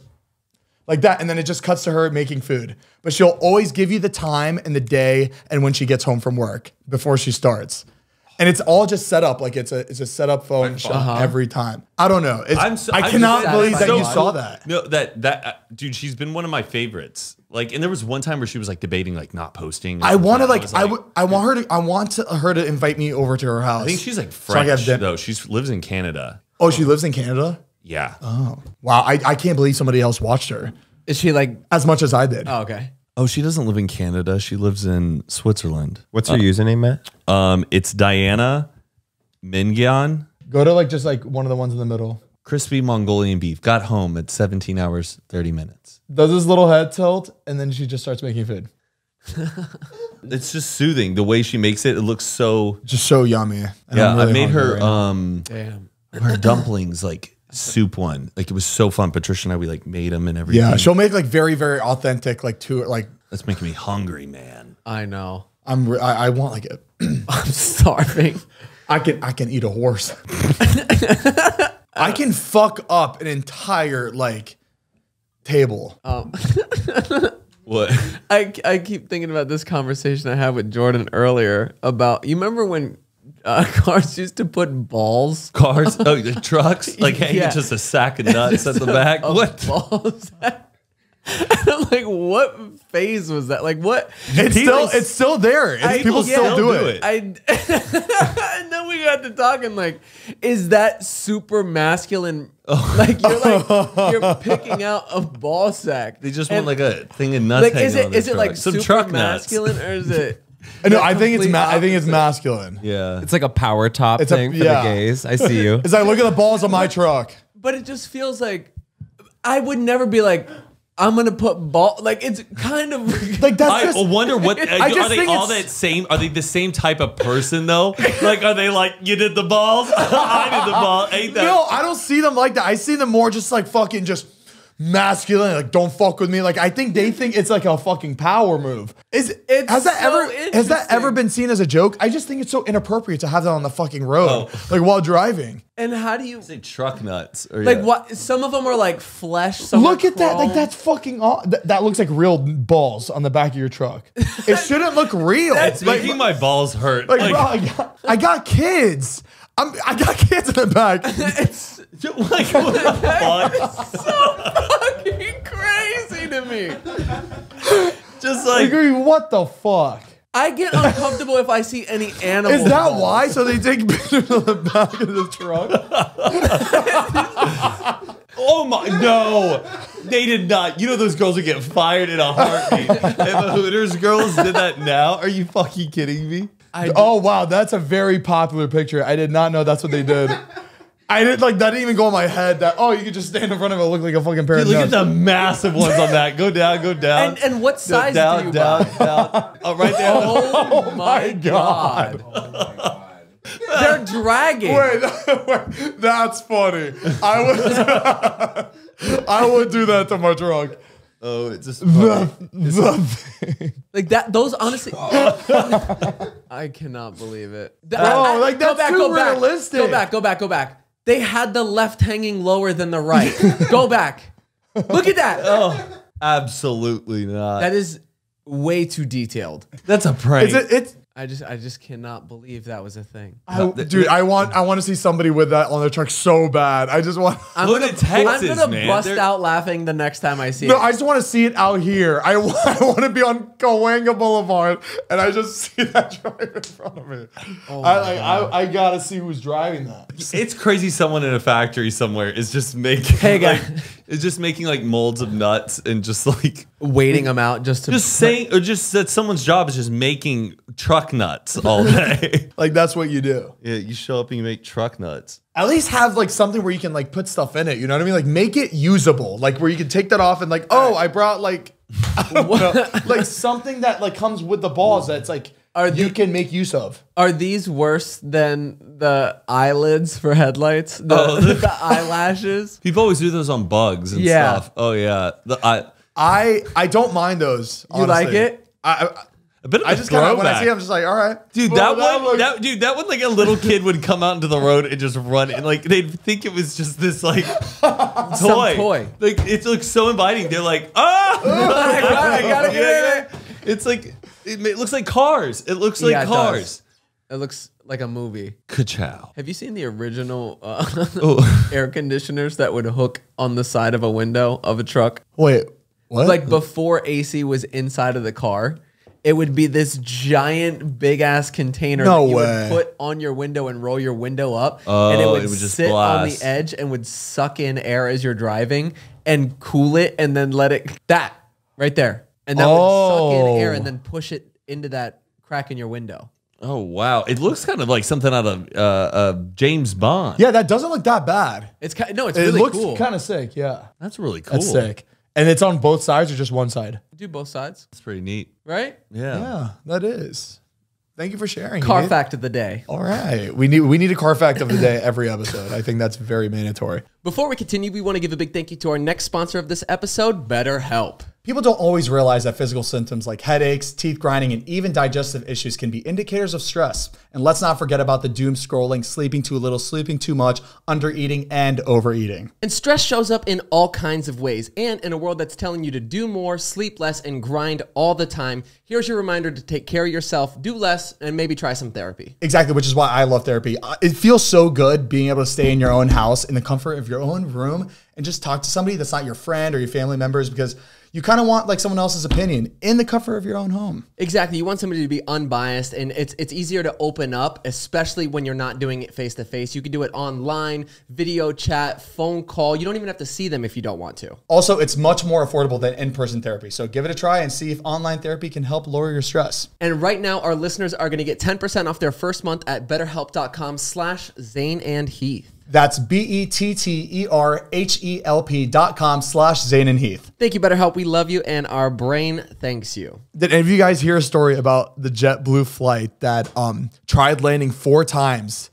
like that, and then it just cuts to her making food. But she'll always give you the time and the day and when she gets home from work before she starts. And it's all just set up like it's a it's a set up phone shot every time. I don't know. It's, I'm so, I I'm cannot believe that satisfied. you So saw that. No, that that uh, dude, she's been one of my favorites. Like, and there was one time where she was like debating like not posting. I something. want to like, I would I want her to I want to, her to invite me over to her house. I think she's like So French got din- though. She lives in Canada. Oh, she lives in Canada. Yeah. Oh Wow, I, I can't believe somebody else watched her Is she like? as much as I did. Oh, okay. Oh, she doesn't live in Canada. She lives in Switzerland. What's your username, Matt? Um, it's Diana Mingyan. Go to like just like one of the ones in the middle. Crispy Mongolian beef. Got home at 17 hours, 30 minutes. Does this little head tilt, and then she just starts making food. It's just soothing. The way she makes it, it looks so. Just so yummy. And Yeah, I'm I made her right um Damn. her dumplings like soup one. Like it was so fun. Patricia and I we like made them and everything. yeah, she'll make like very very authentic like two, like That's making me hungry, man. I know. I'm re- I, I want like a I'm starving. I can I can eat a horse. I can fuck up an entire like table. Um. What? I, I keep thinking about this conversation I had with Jordan earlier about you remember when uh, cars used to put balls Cars? Oh, the trucks? Like hanging Yeah. just a sack of nuts at the back? of What? balls I'm like what phase was that like what It's People- still it's still there. It's, I- people yeah. still do, do it. it. I and then we got to talking like, is that super masculine? Oh. Like you're like you're picking out a ball sack. They just And, want like a thing of nuts. like is on it the is it like some super truck nuts? masculine or is it? No, I think it's ma- I think it's masculine. Yeah. It's like a power top It's a- thing for yeah. the gays. I see you. It's like look at the balls on my truck. But it just feels like I would never be like I'm gonna put ball like it's kind of Like that's I just wonder what I just are they think all it's- that same? Are they the same type of person though? Like, are they like you did the balls? I did the ball. Ain't that? No, I don't see them like that. I see them more just like fucking just masculine, like don't fuck with me. Like I think they think it's like a fucking power move. Is It's has that so ever has that ever been seen as a joke? I just think it's so inappropriate to have that on the fucking road, Oh. like while driving. and how do you Say truck nuts. Or, like yeah. what? Some of them are like flesh. Some Look at that, like that's fucking. Aw- that, that looks like real balls on the back of your truck. It shouldn't look real. It's like, making my balls hurt. like, Like, bro, I got, I got kids. I'm, I got kids in the back. it's like what the fuck? So fucking crazy to me. Just I like agree. What the fuck? I get uncomfortable if I see any animal. Is that balls. why? So they take pictures of the back of the truck? oh my no. They did not. You know those girls would get fired in a heartbeat. if the Hooters girls did that now, are you fucking kidding me? oh wow, that's a very popular picture. I did not know that's what they did. I didn't like that. Didn't even go in my head. That oh, you could just stand in front of it, and look like a fucking pair Dude, of look at nuts. the massive ones on that. Go down, go down. And, and what size down, do you down, buy? down. Oh, right there. Oh, oh, my God. Oh my god. They're dragging. Wait, wait, that's funny. I would, I would do that to my truck. Oh, it's just The, the thing. Like that, those honestly, I cannot believe it. Th- Bro, like, that's too back, realistic. Go back, go back, go back. They had the left hanging lower than the right. go back. Look at that. Oh. absolutely not. That is way too detailed. That's a prank. Is it? It's. I just, I just cannot believe that was a thing. I, dude, I want I want to see somebody with that on their truck so bad. I just want. I'm Look gonna, at Texas, I'm gonna man. bust They're- out laughing the next time I see No, it. I just want to see it out here. I, wa- I want to be on Cahuenga Boulevard and I just see that driver in front of me. Oh I, like, I I gotta see who's driving that. It's crazy. Someone in a factory somewhere is just making. Hey, guy. like, is just making like molds of nuts and just like Waiting them out just to just saying or just that someone's job is just making truck nuts all day. Like that's what you do. yeah, you show up and you make truck nuts. At least have like something where you can like put stuff in it. You know what I mean? Like make it usable. Like where you can take that off and like, oh, I brought like, I don't know, like something that like comes with the balls that's like Are you the- can make use of. Are these worse than the eyelids for headlights? The, Oh. the eyelashes? People always do those on bugs and Yeah. stuff. Oh yeah, the, I. I I don't mind those. You like it? I, I A bit of I a just kind of when I see, it, I'm just like, all right, Dude, Well, that one, looks- that dude, that one, like a little kid would come out into the road and just run, and like they'd think it was just this like toy. Some toy. Like it looks so inviting. They're like, ah, I got it, I gotta get Yeah, in it. yeah. It's like it, it looks like cars. It looks like Yeah, it cars. does. It looks like a movie. Ka-chow. Have you seen the original uh, Oh. air conditioners that would hook on the side of a window of a truck? wait, what? Like before AC was inside of the car, it would be this giant big ass container No that you way. would put on your window and roll your window up. and it Oh, would, it would just sit on the edge and would suck in air as you're driving and cool it and then let it that right there. And that would suck in air Oh. and then push it into that crack in your window. Oh wow, it looks kind of like something out of uh, uh, James Bond. yeah, that doesn't look that bad. It's kind no, it's It really looks cool. kind of sick. Yeah, that's really cool. that's sick. And it's on both sides or just one side? Do both sides, That's pretty neat. right? Yeah. Yeah, that is. Thank you for sharing. Car Nate. fact of the day. All right, we need we need a car fact of the day every episode. I think that's very mandatory. Before we continue, we want to give a big thank you to our next sponsor of this episode, BetterHelp. People don't always realize that physical symptoms like headaches, teeth grinding, and even digestive issues can be indicators of stress. And let's not forget about the doom scrolling, sleeping too little, sleeping too much, undereating, and overeating. And stress shows up in all kinds of ways. And in a world that's telling you to do more, sleep less, and grind all the time, here's your reminder to take care of yourself, do less, and maybe try some therapy. Exactly, which is why I love therapy. Uh, It feels so good being able to stay in your own house in the comfort of your own room and just talk to somebody that's not your friend or your family members because you kind of want like someone else's opinion in the comfort of your own home. Exactly. You want somebody to be unbiased, and it's it's easier to open up, especially when you're not doing it face to face. You can do it online, video chat, phone call. You don't even have to see them if you don't want to. Also, it's much more affordable than in-person therapy. So give it a try and see if online therapy can help lower your stress. And right now, our listeners are going to get 10% off their first month at betterhelp.com slash Zane and Heath. That's E B-E-T-T-E-R-H-E-L-P dot com slash Zane and Heath. Thank you, BetterHelp. We love you, and our brain thanks you. Did any of you guys hear a story about the JetBlue flight that um, tried landing four times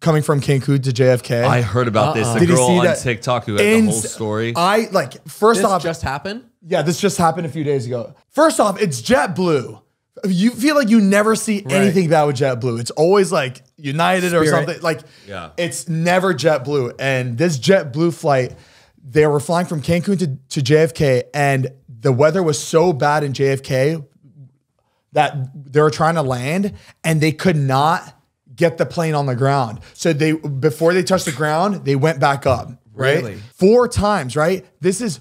coming from Cancun to JFK? I heard about this. The Did you girl see on that? TikTok who had the whole story. I like first This off, just happened? yeah, this just happened a few days ago. First off, it's JetBlue. You feel like you never see anything bad with JetBlue. It's always like United or something. Like, Yeah. it's never JetBlue. And this JetBlue flight, they were flying from Cancun to, to JFK, and the weather was so bad in JFK that they were trying to land and they could not get the plane on the ground. So they before they touched the ground, they went back up, right? Really? Four times, right? This is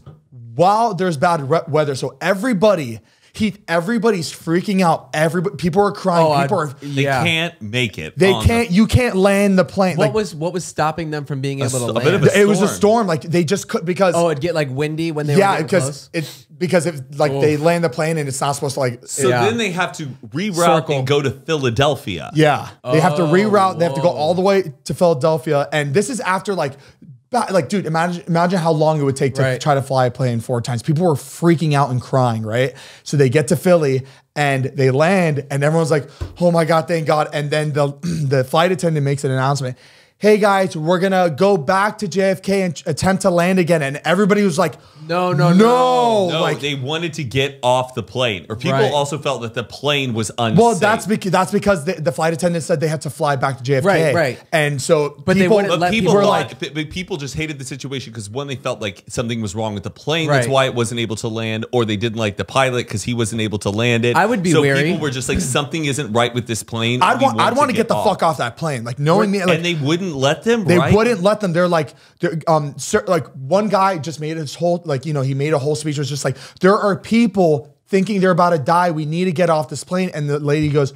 while there's bad weather. So everybody Heath, everybody's freaking out. Everybody, people are crying. Oh, people I- are. They Yeah. can't make it. They can't. You can't land the plane. What like, was what was stopping them from being able to s- a land? bit of a it was a storm. storm. Like they just could because. oh, it'd get like windy when they were yeah, because close. it's because if like they oh. land the plane and it's not supposed to like. So Yeah. then they have to reroute Circle. and go to Philadelphia. Yeah, they have to Oh, reroute. They have to go oh. all the way to Philadelphia, and this is after like, ba- like, dude, imagine imagine how long it would take to Right. try to fly a plane four times. People were freaking out and crying, right? So they get to Philly and they land, and everyone's like, "Oh my god, thank God!" And then the the flight attendant makes an announcement. Hey guys, we're gonna go back to JFK and attempt to land again, and everybody was like, No, no, no, No, like they wanted to get off the plane, or people Right. also felt that the plane was unsafe. Well, that's because that's because the, the flight attendant said they had to fly back to JFK. Right, right. And so, But they people, wouldn't But let people people thought, like- but- but people just hated the situation because when they felt like something was wrong with the plane. That's why it wasn't able to land, or they didn't like the pilot because he wasn't able to land it. I would be so wary. People were just like, something isn't right with this plane. I'd We want I'd want to get, the off. fuck off that plane. Like knowing me, like and they wouldn't let them. they right? wouldn't let them. They're like, they're, um, cer- like one guy just made his whole like you know he made a whole speech. It was just like there are people thinking they're about to die. We need to get off this plane. And the lady goes.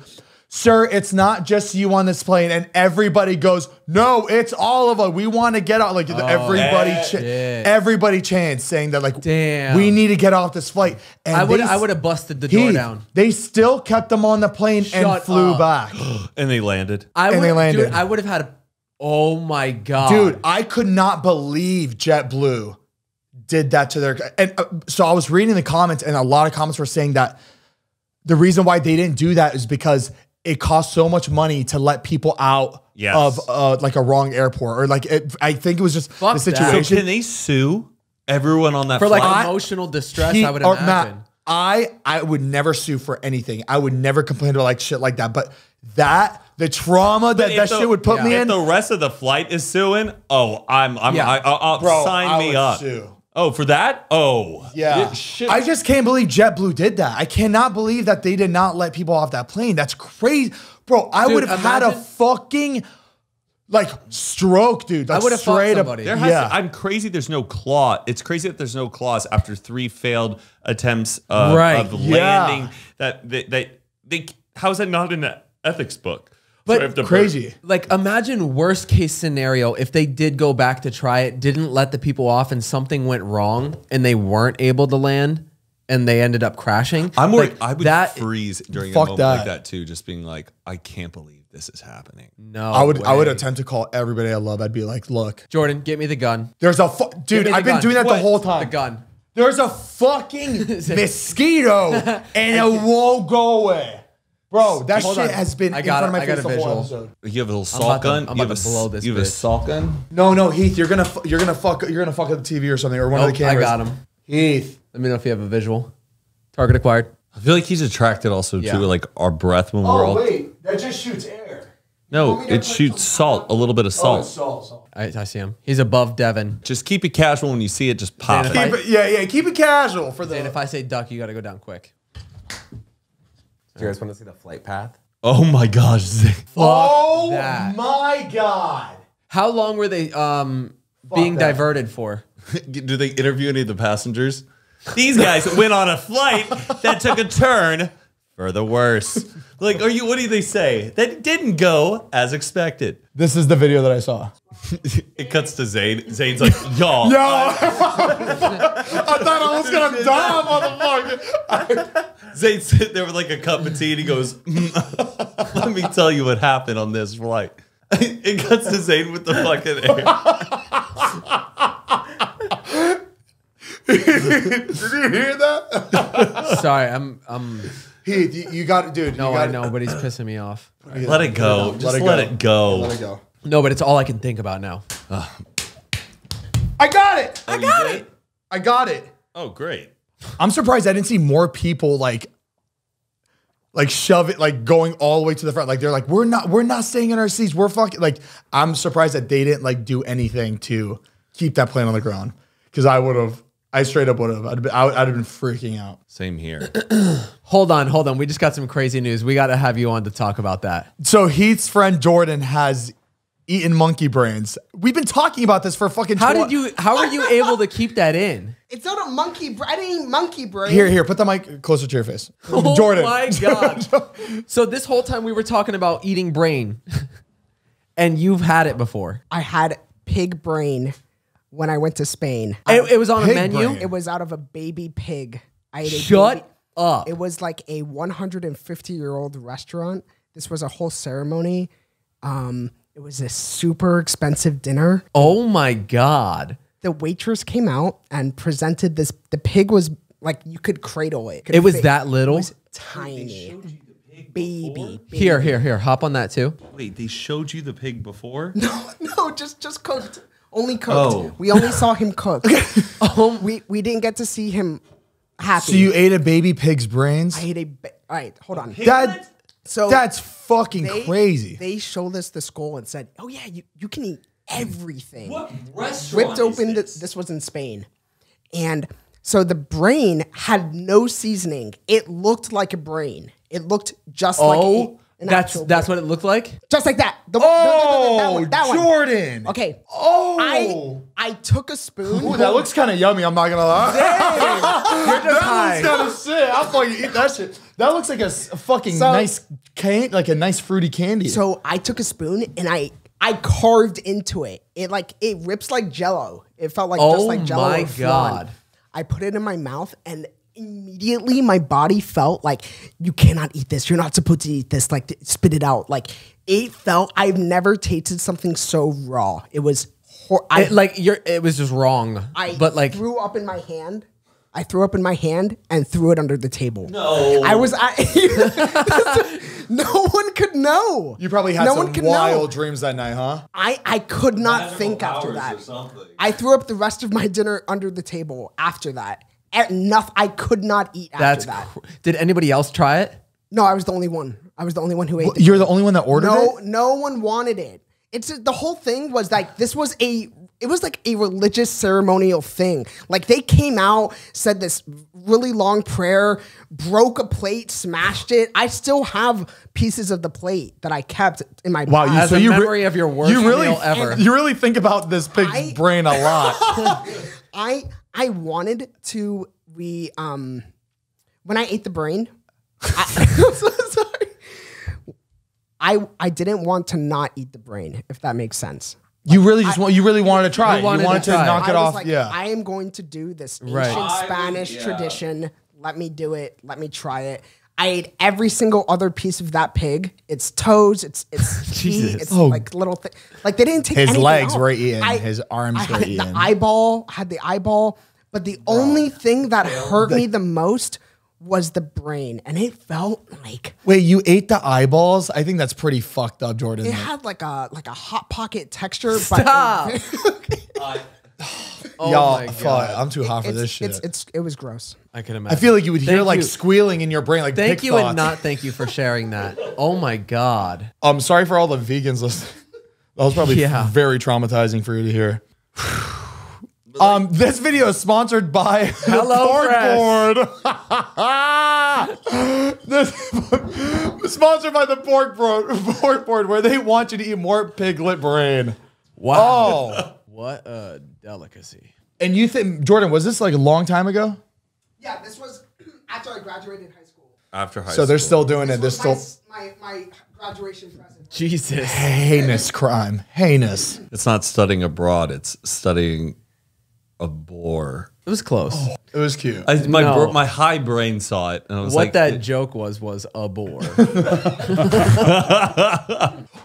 Sir, it's not just you on this plane, and everybody goes, "No, it's all of us. We want to get out." Like oh, everybody, cha- shit. everybody chants saying that, like, Damn. we need to get off this flight. And I would they I s- would have busted the door Heath, down. They still kept them on the plane and flew up. back. and they landed. I and would they landed. Dude, I would have had a Oh my god. Dude, I could not believe JetBlue did that to their. And uh, so I was reading the comments, and a lot of comments were saying that the reason why they didn't do that is because it cost so much money to let people out Yes. of uh, like a wrong airport, or like it, I think it was just Fuck the that. So situation. can they sue everyone on that for like emotional distress, He- I would imagine. Matt, I I would never sue for anything. I would never complain about like shit like that. But that the trauma that that the- shit would put me if in, the rest of the flight is suing, oh, I'm, I'm, Yeah. I, I'll, I'll Bro, sign I me would up. sue. Oh, for that? Oh, Yeah. It- shit. I just can't believe JetBlue did that. I cannot believe that they did not let people off that plane. That's crazy. Bro, I would have had a fucking like stroke, dude. Like, I would've fucked straight up- somebody. There has yeah. to, I'm crazy. There's no claw. It's crazy that there's no clause after three failed attempts uh, Right. of Yeah. landing. That they, they, they, how is that not in the ethics book? But So if the per- crazy. like imagine worst case scenario if they did go back to try it, didn't let the people off, and something went wrong, and they weren't able to land, and they ended up crashing. I'm worried. Like, I would that. freeze during a moment like that. that too. Just being like, I can't believe this is happening. No, I would I would attempt to call everybody I love. I'd be like, look, Jordan, get me the gun. there's a dude. I've been gun. doing that the whole time. The gun. There's a fucking mosquito and it won't go away. Bro, that Hold shit on. has been I in got front of my I got face a the whole visual. episode. You have a little salt about to- gun. I'm you about have to a, blow this You have a salt gun. No, no, Heath, you're gonna fu- you're gonna fuck you're gonna fuck up the TV or something or one Nope, of the cameras. I cameras. got him. Heath. Let me know if you have a visual. Target acquired. I feel like he's attracted also Yeah. to like our breath when we're oh, all. Oh, wait, that just shoots air. No, want me to it shoots salt. A little bit of Oh, salt. it's salt, salt. I, I see him. He's above Devin. Just keep it casual when you see it. Just pop if it. Keep it, yeah, yeah, keep it casual for the. And if I say duck, you got to go down quick. Do you guys want to see the flight path? oh my gosh! Zay. oh that. my god! How long were they um being that. diverted for? Do they interview any of the passengers? These guys went on a flight that took a turn for the worse. Like, are you? What do they say? That didn't go as expected. This is the video that I saw. It cuts to Zane. Zane's like, y'all. Yo, I thought I was gonna die, motherfucker. Zane's sitting there with like a cup of tea and he goes, "Mm, Let me tell you what happened on this flight. It cuts to Zane with the fucking air. Did you hear that? Sorry, I'm I'm Heath, you, you got it, dude. no, you I got know, but he's pissing me off. Let it go. Just let it go. Let it go. No, but it's all I can think about now. I got it. Oh, I got it. I got it. Oh, great. I'm surprised I didn't see more people like like shove it like going all the way to the front. Like they're like, we're not we're not staying in our seats. We're fucking like I'm surprised that they didn't like do anything to keep that plane on the ground. Cause I would have I straight up would have. I'd, been- I would- I'd have been freaking out. Same here. Hold on, hold on. We just got some crazy news. We got to have you on to talk about that. So Heath's friend Jordan has eaten monkey brains. We've been talking about this for fucking. How tw- did you? How were you able to keep that in? It's not a monkey. Br- I didn't eat monkey brain. Here, here, put the mic closer to your face. Oh Jordan. my god! so this whole time we were talking about eating brain, and you've had it before. I had pig brain when I went to Spain. It, it was on a Pig menu. brain. It was out of a baby pig. I ate a Shut baby- up. It was like a 150 year old restaurant. This was a whole ceremony. Um, it was a super expensive dinner. oh my god! The waitress came out and presented this. The pig was like you could cradle it. Could It was fit. that little. It was tiny. Baby, baby. Here, here, here. Hop on that too. Wait, they showed you the pig before? No, no, just just cooked. Only cooked. Oh. We only saw him cook. um, we we didn't get to see him happy. So you ate a baby pig's brains? I ate a. Ba- All right, hold on. That So that's fucking they- crazy. They showed us the skull and said, "Oh yeah, you, you can eat everything." What restaurant? Ripped open. The, this was in Spain, and so the brain had no seasoning. It looked like a brain. It looked just like Oh, a, an that's actual that's what it looked like. just like that. The, no, no, no, no, that oh, one, that one. Jordan. Okay. Oh. I I took a spoon. Ooh, that looks kind of yummy. I'm not gonna lie. You're just high. that looks kind of sick. I'll fucking eat that shit. That looks like a, fucking So- nice can, like a nice fruity candy. So I took a spoon and I I carved into it. It like it rips like Jello. It felt like just Oh like Jello. my or flan. God. I put it in my mouth and immediately my body felt like you cannot eat this. You're not supposed to eat this. Like spit it out. Like it felt. I've never tasted something so raw. It was. Hor- I It, like you're. It was just wrong. I but like threw up in my hand. I threw up in my hand and threw it under the table. No. I was. I, no one could know. you probably had no some one could wild know. dreams that night, huh? I, I could not Magical think after that. I threw up the rest of my dinner under the table after that. Enough. I could not eat after that's. that. cr- Did anybody else try it? No, I was the only one. I was the only one who ate. it. You're the only one that ordered no, it. no no one wanted it. It's the whole thing was like this was a it was like a religious ceremonial thing. Like they came out, said this really long prayer, broke a plate, smashed it. I still have pieces of the plate that I kept in my Wow, you, bag. As so a you re- memory of your worst you really, meal ever. You really think about this pig's I- brain a lot. I I wanted to re um when I ate the brain. I, I'm so sorry. I I didn't want to not eat the brain, if that makes sense. you really just want. You really wanted to try. You it. You wanted wanted, to to, try it. knock it was off. like, yeah. I am going to do this ancient Right. I Spanish yeah. tradition. Let me do it. Let me try it. I ate every single other piece of that pig. Its toes, its its feet, it's Oh. like little thing. Like they didn't take His legs out. were eaten. His arms I were had eaten. The eyeball had the eyeball, but the only thing that hurt me the most was the brain, and it felt like Wait, you ate the eyeballs? I think that's pretty fucked up, Jordan. it had like a like a hot pocket texture. Stop. But uh, Oh Y'all, my fuck, god! I'm too hot for it's, this shit. It's, it's it was gross. I can imagine. I imagine. feel like you would hear Thank like you. squealing in your brain, like Thank pig you thoughts. and not thank you for sharing that. Oh my god! I'm sorry for all the vegans listening. That was probably Yeah. very traumatizing for you to hear. Um, this video is sponsored by Hello Pork Board. this sponsored by the Pork Board, Pork Board, where they want you to eat more piglet brain. Wow! Oh, What a delicacy! and you think Jordan was this like a long time ago? Yeah, this was after I graduated high school. After high school. So they're still doing it. They're This still my, my my graduation present. Jesus! heinous crime. Heinous. It's not studying abroad. It's studying a bore. It was close. Oh, it was cute. I, my No. bro- my high brain saw it, and I was what like, that it- joke was was a bore.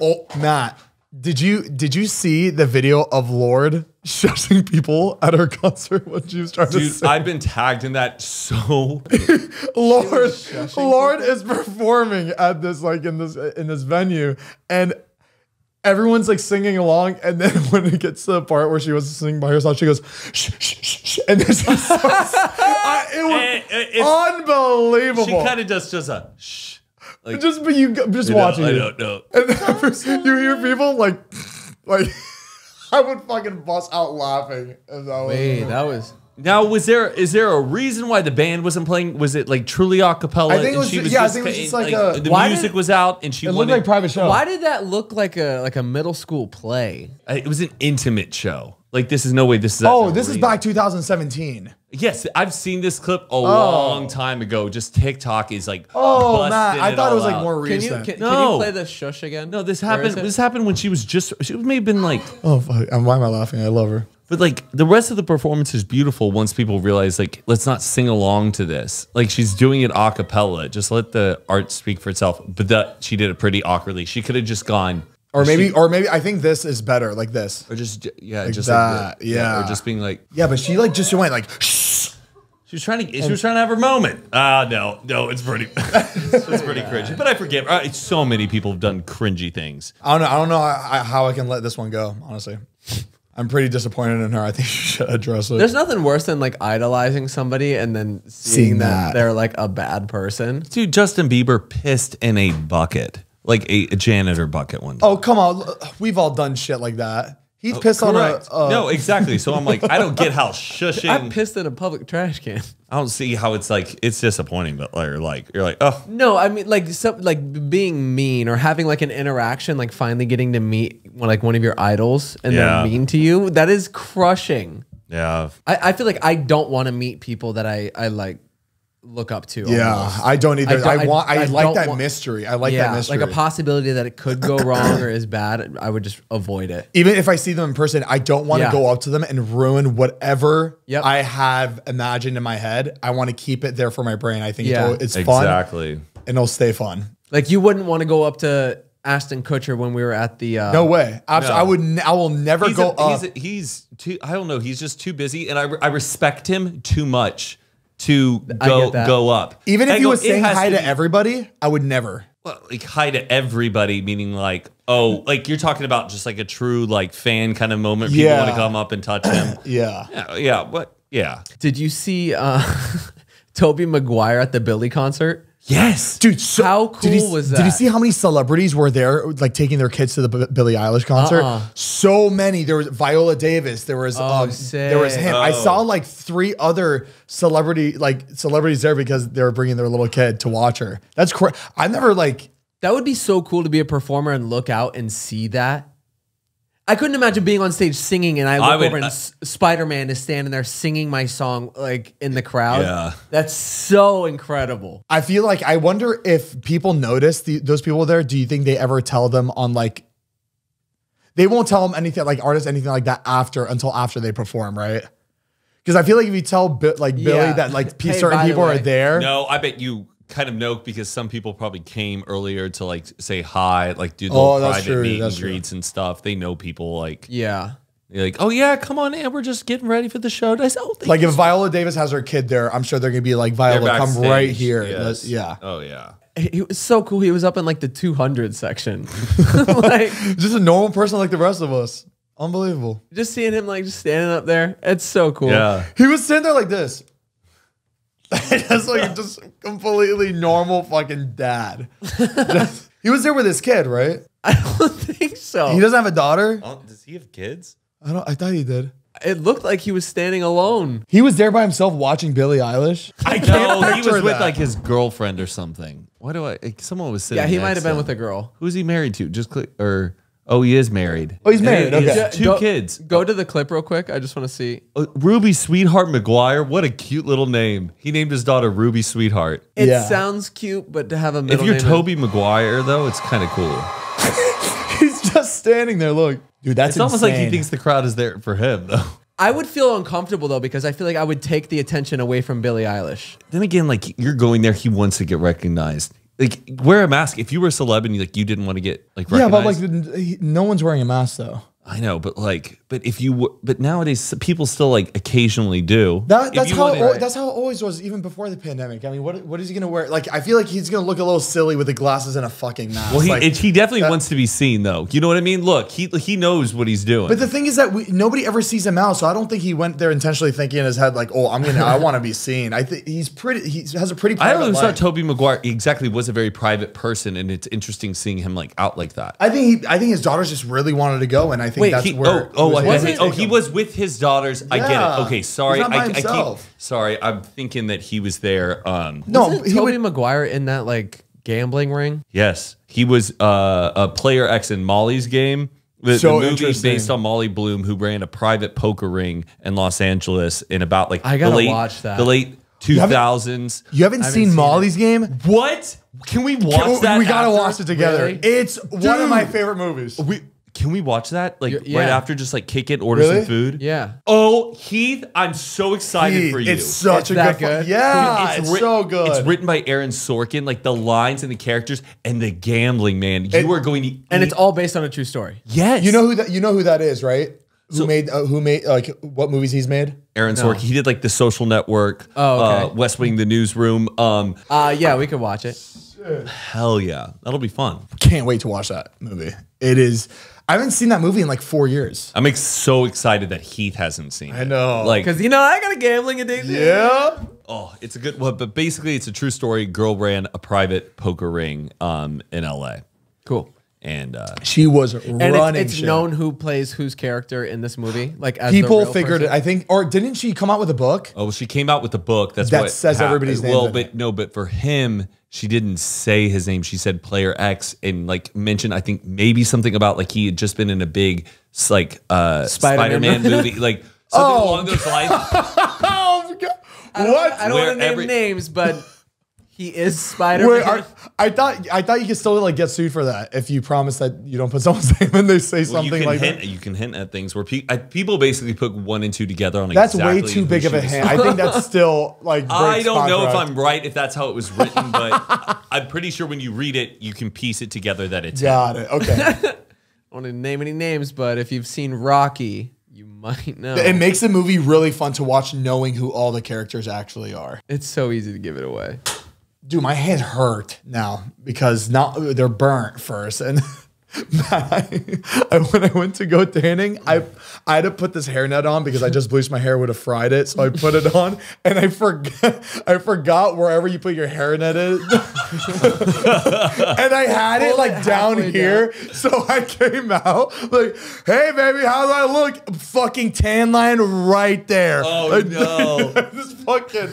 Oh, Matt, did you did you see the video of Lorde shushing people at her concert when she was trying to dude, sing? I've been tagged in that so. Lorde, Lorde is performing at this like in this in this venue, and everyone's like singing along. And then when it gets to the part where she was singing by herself, she goes shh shh shh, shh and this is so, I, it was eh, it's- unbelievable. She kind of just does just a shh. Like, just but you just you know, watching I don't know. And then you hear people like, like, I would fucking bust out laughing. As I was, Wait, that was Now, was there is there a reason why the band wasn't playing? Was it like truly a cappella? I think it was she ju- yeah, I think it was just like a- the music did- was out and she It looked wanted. like private show. Why did that look like a like a middle school play? It was an intimate show. Like this is no way. This is. Oh, an this is back 2017. Yes, I've seen this clip a oh. long time ago. Just TikTok is like. Oh, busting Matt, I thought it all was like out. more Can you recent. can, can you play the shush again? No, this happened. This happened when she was just. She may have been like. oh, fuck. Why am I laughing? I love her. But like the rest of the performance is beautiful once people realize like let's not sing along to this. Like she's doing it a cappella. Just let the art speak for itself. But that she did it pretty awkwardly. She could have just gone Or maybe, or maybe I think this is better, like this. or just yeah, Like just that, like the- yeah. or just being like Yeah, but she like just went like, shh. she was trying to she was trying to have her moment. Ah, no, no, it's pretty it's pretty cringy. But I forgive. Uh, so many people have done cringy things. I don't know. I don't know how I can let this one go. Honestly, I'm pretty disappointed in her. I think she should address it. There's nothing worse than like idolizing somebody and then seeing, Seeing that, that. they're like a bad person. Dude, Justin Bieber pissed in a bucket, like a, a janitor bucket one. time. oh come on, we've all done shit like that. He's pissed on a. Correct. Uh, no, exactly. So I'm like, I don't get how shushing. I pissed in a public trash can. I don't see how it's like it's disappointing, but like, you're like you're like, oh, No, I mean like some like being mean or having like an interaction, like finally getting to meet one like one of your idols and Yeah. they're mean to you. That is crushing. yeah. I, I feel like I don't want to meet people that I I like look up to. Yeah, almost. I don't either. don't- I, want. I, I like that want- mystery. I like yeah, that mystery. like a possibility that it could go wrong or is bad. I would just avoid it. Even if I see them in person, I don't want to Yeah. go up to them and ruin whatever Yep. I have imagined in my head. I want to keep it there for my brain. I think Yeah. it'll- it's fun Exactly. and it'll stay fun. Like you wouldn't want to go up to Ashton Kutcher when we were at the. Uh, No way. Abs- No. I would. n- I will never He's, go a- up. he's, a- he's too. I don't know. He's just too busy, and I, re- I respect him too much to go go up. Even if I he go, was saying hi to be- everybody, I would never. well, like hi to everybody, meaning like oh, like you're talking about just like a true like fan kind of moment. People Yeah. want to come up and touch him. Yeah. yeah, yeah, but yeah, Did you see uh, Tobey Maguire at the Billie concert? Yes, Dude, so, How did you, cool was that? Did you see how many celebrities were there, like taking their kids to the B- Billie Eilish concert? Uh-uh. So many. There was Viola Davis. There was oh, um, there was sick. him. I Oh. saw like three other celebrity like celebrities there because they were bringing their little kid to watch her. That's crazy. I've never like. That would be so cool to be a performer and look out and see that. I couldn't imagine being on stage singing and I look I would- over and uh, Spider Man is standing there singing my song like in the crowd. Yeah. That's so incredible. I feel like I wonder if people notice the, those people there. Do you think they ever tell them on like? They won't tell them anything like artists anything like that after until after they perform, right? Because I feel like if you tell like Billie Yeah. that like Hey, certain by the people are there, No, I bet you kind of know because some people probably came earlier to like say hi, like do the Oh, that's private true, meet that's and true. greets and stuff. They know people like Yeah. they're like, oh yeah, come on in. We're just getting ready for the show. I said, oh, Like if Viola Davis has her kid there, I'm sure they're gonna be like, Viola, come right here. Yes. Yeah. Oh yeah. He was so cool. He was up in like the 200 section. like Just a normal person like the rest of us. Unbelievable. just seeing him like just standing up there. It's so cool. Yeah. He was sitting there like this. just like just completely normal fucking dad. Just- he was there with his kid, right? I don't think so. He doesn't have a daughter. Oh, does he have kids? I don't. I thought he did. it looked like he was standing alone. He was there by himself watching Billie Eilish. I can't No, he picture was with like his girlfriend or something. Why do I? Eh, someone was sitting. Yeah, he next might have been him. with a girl. Who's he married to? Just click or oh, he is married. Oh, he's married, he has okay. two Go- kids. Go to the clip real quick. I just want to see. Uh, Ruby Sweetheart Maguire. What a cute little name. He named his daughter Ruby Sweetheart. It Yeah. sounds cute, but to have a If you're name Tobey Maguire, though, it's kind of cool. He's just standing there. Look, dude, that's It's almost like he insane. thinks the crowd is there for him, though. I would feel uncomfortable though because I feel like I would take the attention away from Billie Eilish. Then again, like you're going there, he wants to get recognized. Like wear a mask. If you were a celeb and you like you didn't want to get like Yeah, but like no one's wearing a mask though. I know, but like, but if you, but nowadays people still like occasionally do. That, that's how wanna- it, al- that's how it always was, even before the pandemic. I mean, what what is he gonna wear? Like, I feel like he's gonna look a little silly with the glasses and a fucking mask. Well, he like, it, he definitely that- wants to be seen, though. You know what I mean? Look, he he knows what he's doing. but the thing is that we, nobody ever sees him out, so I don't think he went there intentionally thinking in his head like, "Oh, I'm gonna, I want to be seen." I think he's pretty. He has a pretty. I always thought Tobey Maguire exactly was a very private person, and it's interesting seeing him like out like that. I think he, I think his daughters just really wanted to go, and I think Wait, that's He, where. oh, oh, it I, was I oh, he was with his daughters. I get it. Okay, sorry. He's not by I, I keep, sorry, I'm thinking that he was there. Um, No, Wasn't he Tobey would. Maguire in that like gambling ring? yes, he was uh, a player X in Molly's game. The, So the movie interesting. based on Molly Bloom, who ran a private poker ring in Los Angeles in about like I gotta the late, watch that. the late two thousands. You haven't haven't seen seen Molly's game? What? Can we watch Can- that? we gotta after? watch it together. Really? It's one of my favorite movies. We, can we watch that like Y- right after? Just like kick it, order Really? some food. Yeah. Oh, Heath, I'm so excited Heath, for you. It's such It's a good. fu- good? Yeah, it's, writ- so good. It's written by Aaron Sorkin. Like the lines and the characters and the gambling, man. You It- are going to And it's all based on a true story. yes. You know who that? You know who that is, right? Who So- made? Uh, who made? Like what movies he's made? Aaron Sorkin. He did like the Social Network. Oh, okay. uh, West Wing, The Newsroom. Um, Uh yeah, we could watch it. hell yeah, that'll be fun. Can't wait to watch that movie. It is. I haven't seen that movie in like four years. I'm ex- so excited that Heath hasn't seen. It. I know. Like, Because you know I got a gambling addiction. Yeah. oh, it's a good one. But basically, it's a true story. Girl ran a private poker ring um, in L.A. Cool. And uh, She was And running. it's, it's shit. known who plays whose character in this movie. Like as the People real figured person. it. I think, or didn't she come out with a book? oh, she came out with the book. That's That what says hap- everybody's name Well, but it. no, but for him, she didn't say his name. She said Player X and like mentioned I think maybe something about like he had just been in a big like uh, Spider-Man Spider-Man movie, like something Oh. along those lines. Oh, God. what? I don't Where want to name every- names, but he is Spider Wait, Man. are, I thought I thought you could still like get sued for that if you promise that you don't put someone's name and they say Well, you something can like hint. that. You can hint at things where pe- I, people basically put one and two together on. That's exactly way too big of a was hint. I think that's still like. I don't know if. I'm right if that's how it was written, but I'm pretty sure when you read it, you can piece it together that it's him. Got it. Okay. I don't want to name any names, but if you've seen Rocky, you might know. it makes the movie really fun to watch, knowing who all the characters actually are. it's so easy to give it away. Dude, my hands hurt now because now they're burnt first. And I, when I went to go tanning, I I had to put this hairnet on because I just bleached my hair would have fried it. So I put it on and I forgot I forgot wherever you put your hairnet in. and I had it like down here. So I came out like, hey baby, how do I look? Fucking tan line right there. Oh Like, no! this fucking.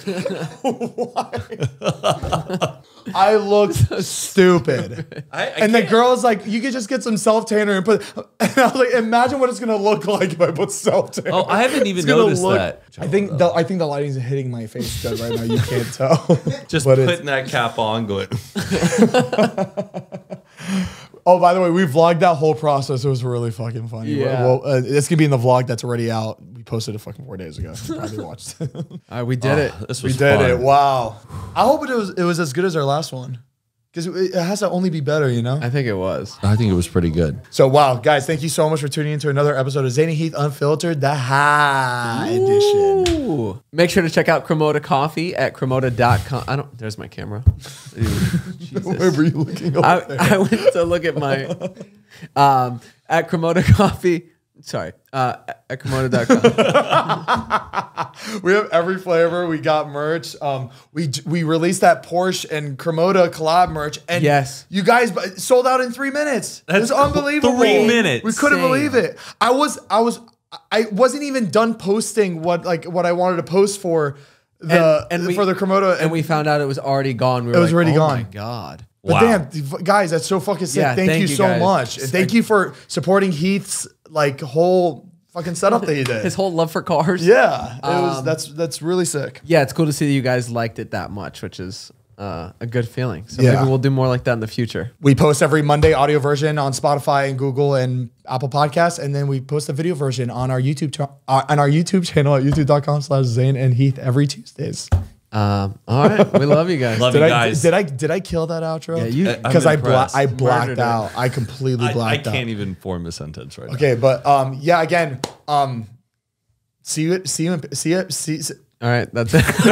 I looked stupid. I, I and the can't- girl's like, you could just get some self tanner and put. And I was like, imagine what it's gonna look like if I put self tanner. Oh, I haven't even noticed look- that. I think the I think the lighting's hitting my face good right now. You can't tell. Just But putting that cap on, going. Oh, by the way, we vlogged that whole process. It was really fucking funny. Yeah. Well, uh, it's gonna be in the vlog that's already out. We posted it fucking four days ago. You Probably watched. it. All right, we did it. This we did fun. it. Wow. I hope it was it was as good as our last one. Because it it has to only be better, you know. I think it was. I think it was pretty good. So wow, guys, thank you so much for tuning into another episode of Zany Heath Unfiltered, the high edition. Make sure to check out Kramoda Coffee at kramoda.com. I don't, there's my camera. Ew, Jesus. Where were you looking over I, there? I went to look at my, um, at Kramoda Coffee. Sorry, uh, at kramoda.com. We have every flavor. We got merch. Um, we we released that Porsche and Kramoda collab merch, and Yes. you guys sold out in three minutes. it was That's unbelievable. three minutes. We couldn't Insane. believe it. I was I was I wasn't even done posting what like what I wanted to post for the And- and we- for the Kramoda, and we found out it was already gone. We were It was like, already oh gone. my God. But Wow. damn, guys, that's so fucking sick. Yeah, thank, thank you you so guys. much. Thank you for supporting Heath's like whole fucking setup that he did. His whole love for cars. yeah, it Um, was that's that's really sick. Yeah, it's cool to see that you guys liked it that much, which is uh, a good feeling. So Yeah. maybe we'll do more like that in the future. We post every Monday audio version on Spotify and Google and Apple Podcasts, and then we post the video version on our YouTube cha- uh, on our YouTube channel at youtube.com slash Zane and Heath every Tuesdays. Um, all right, we love you guys. Love Did you I guys. did I did I kill that outro? Yeah, you- because I bla- I blacked out. I completely I, I blacked out. can't even form a sentence right now. Okay, but um, yeah, again, um, see you, see you, see you, see. All right, that's it.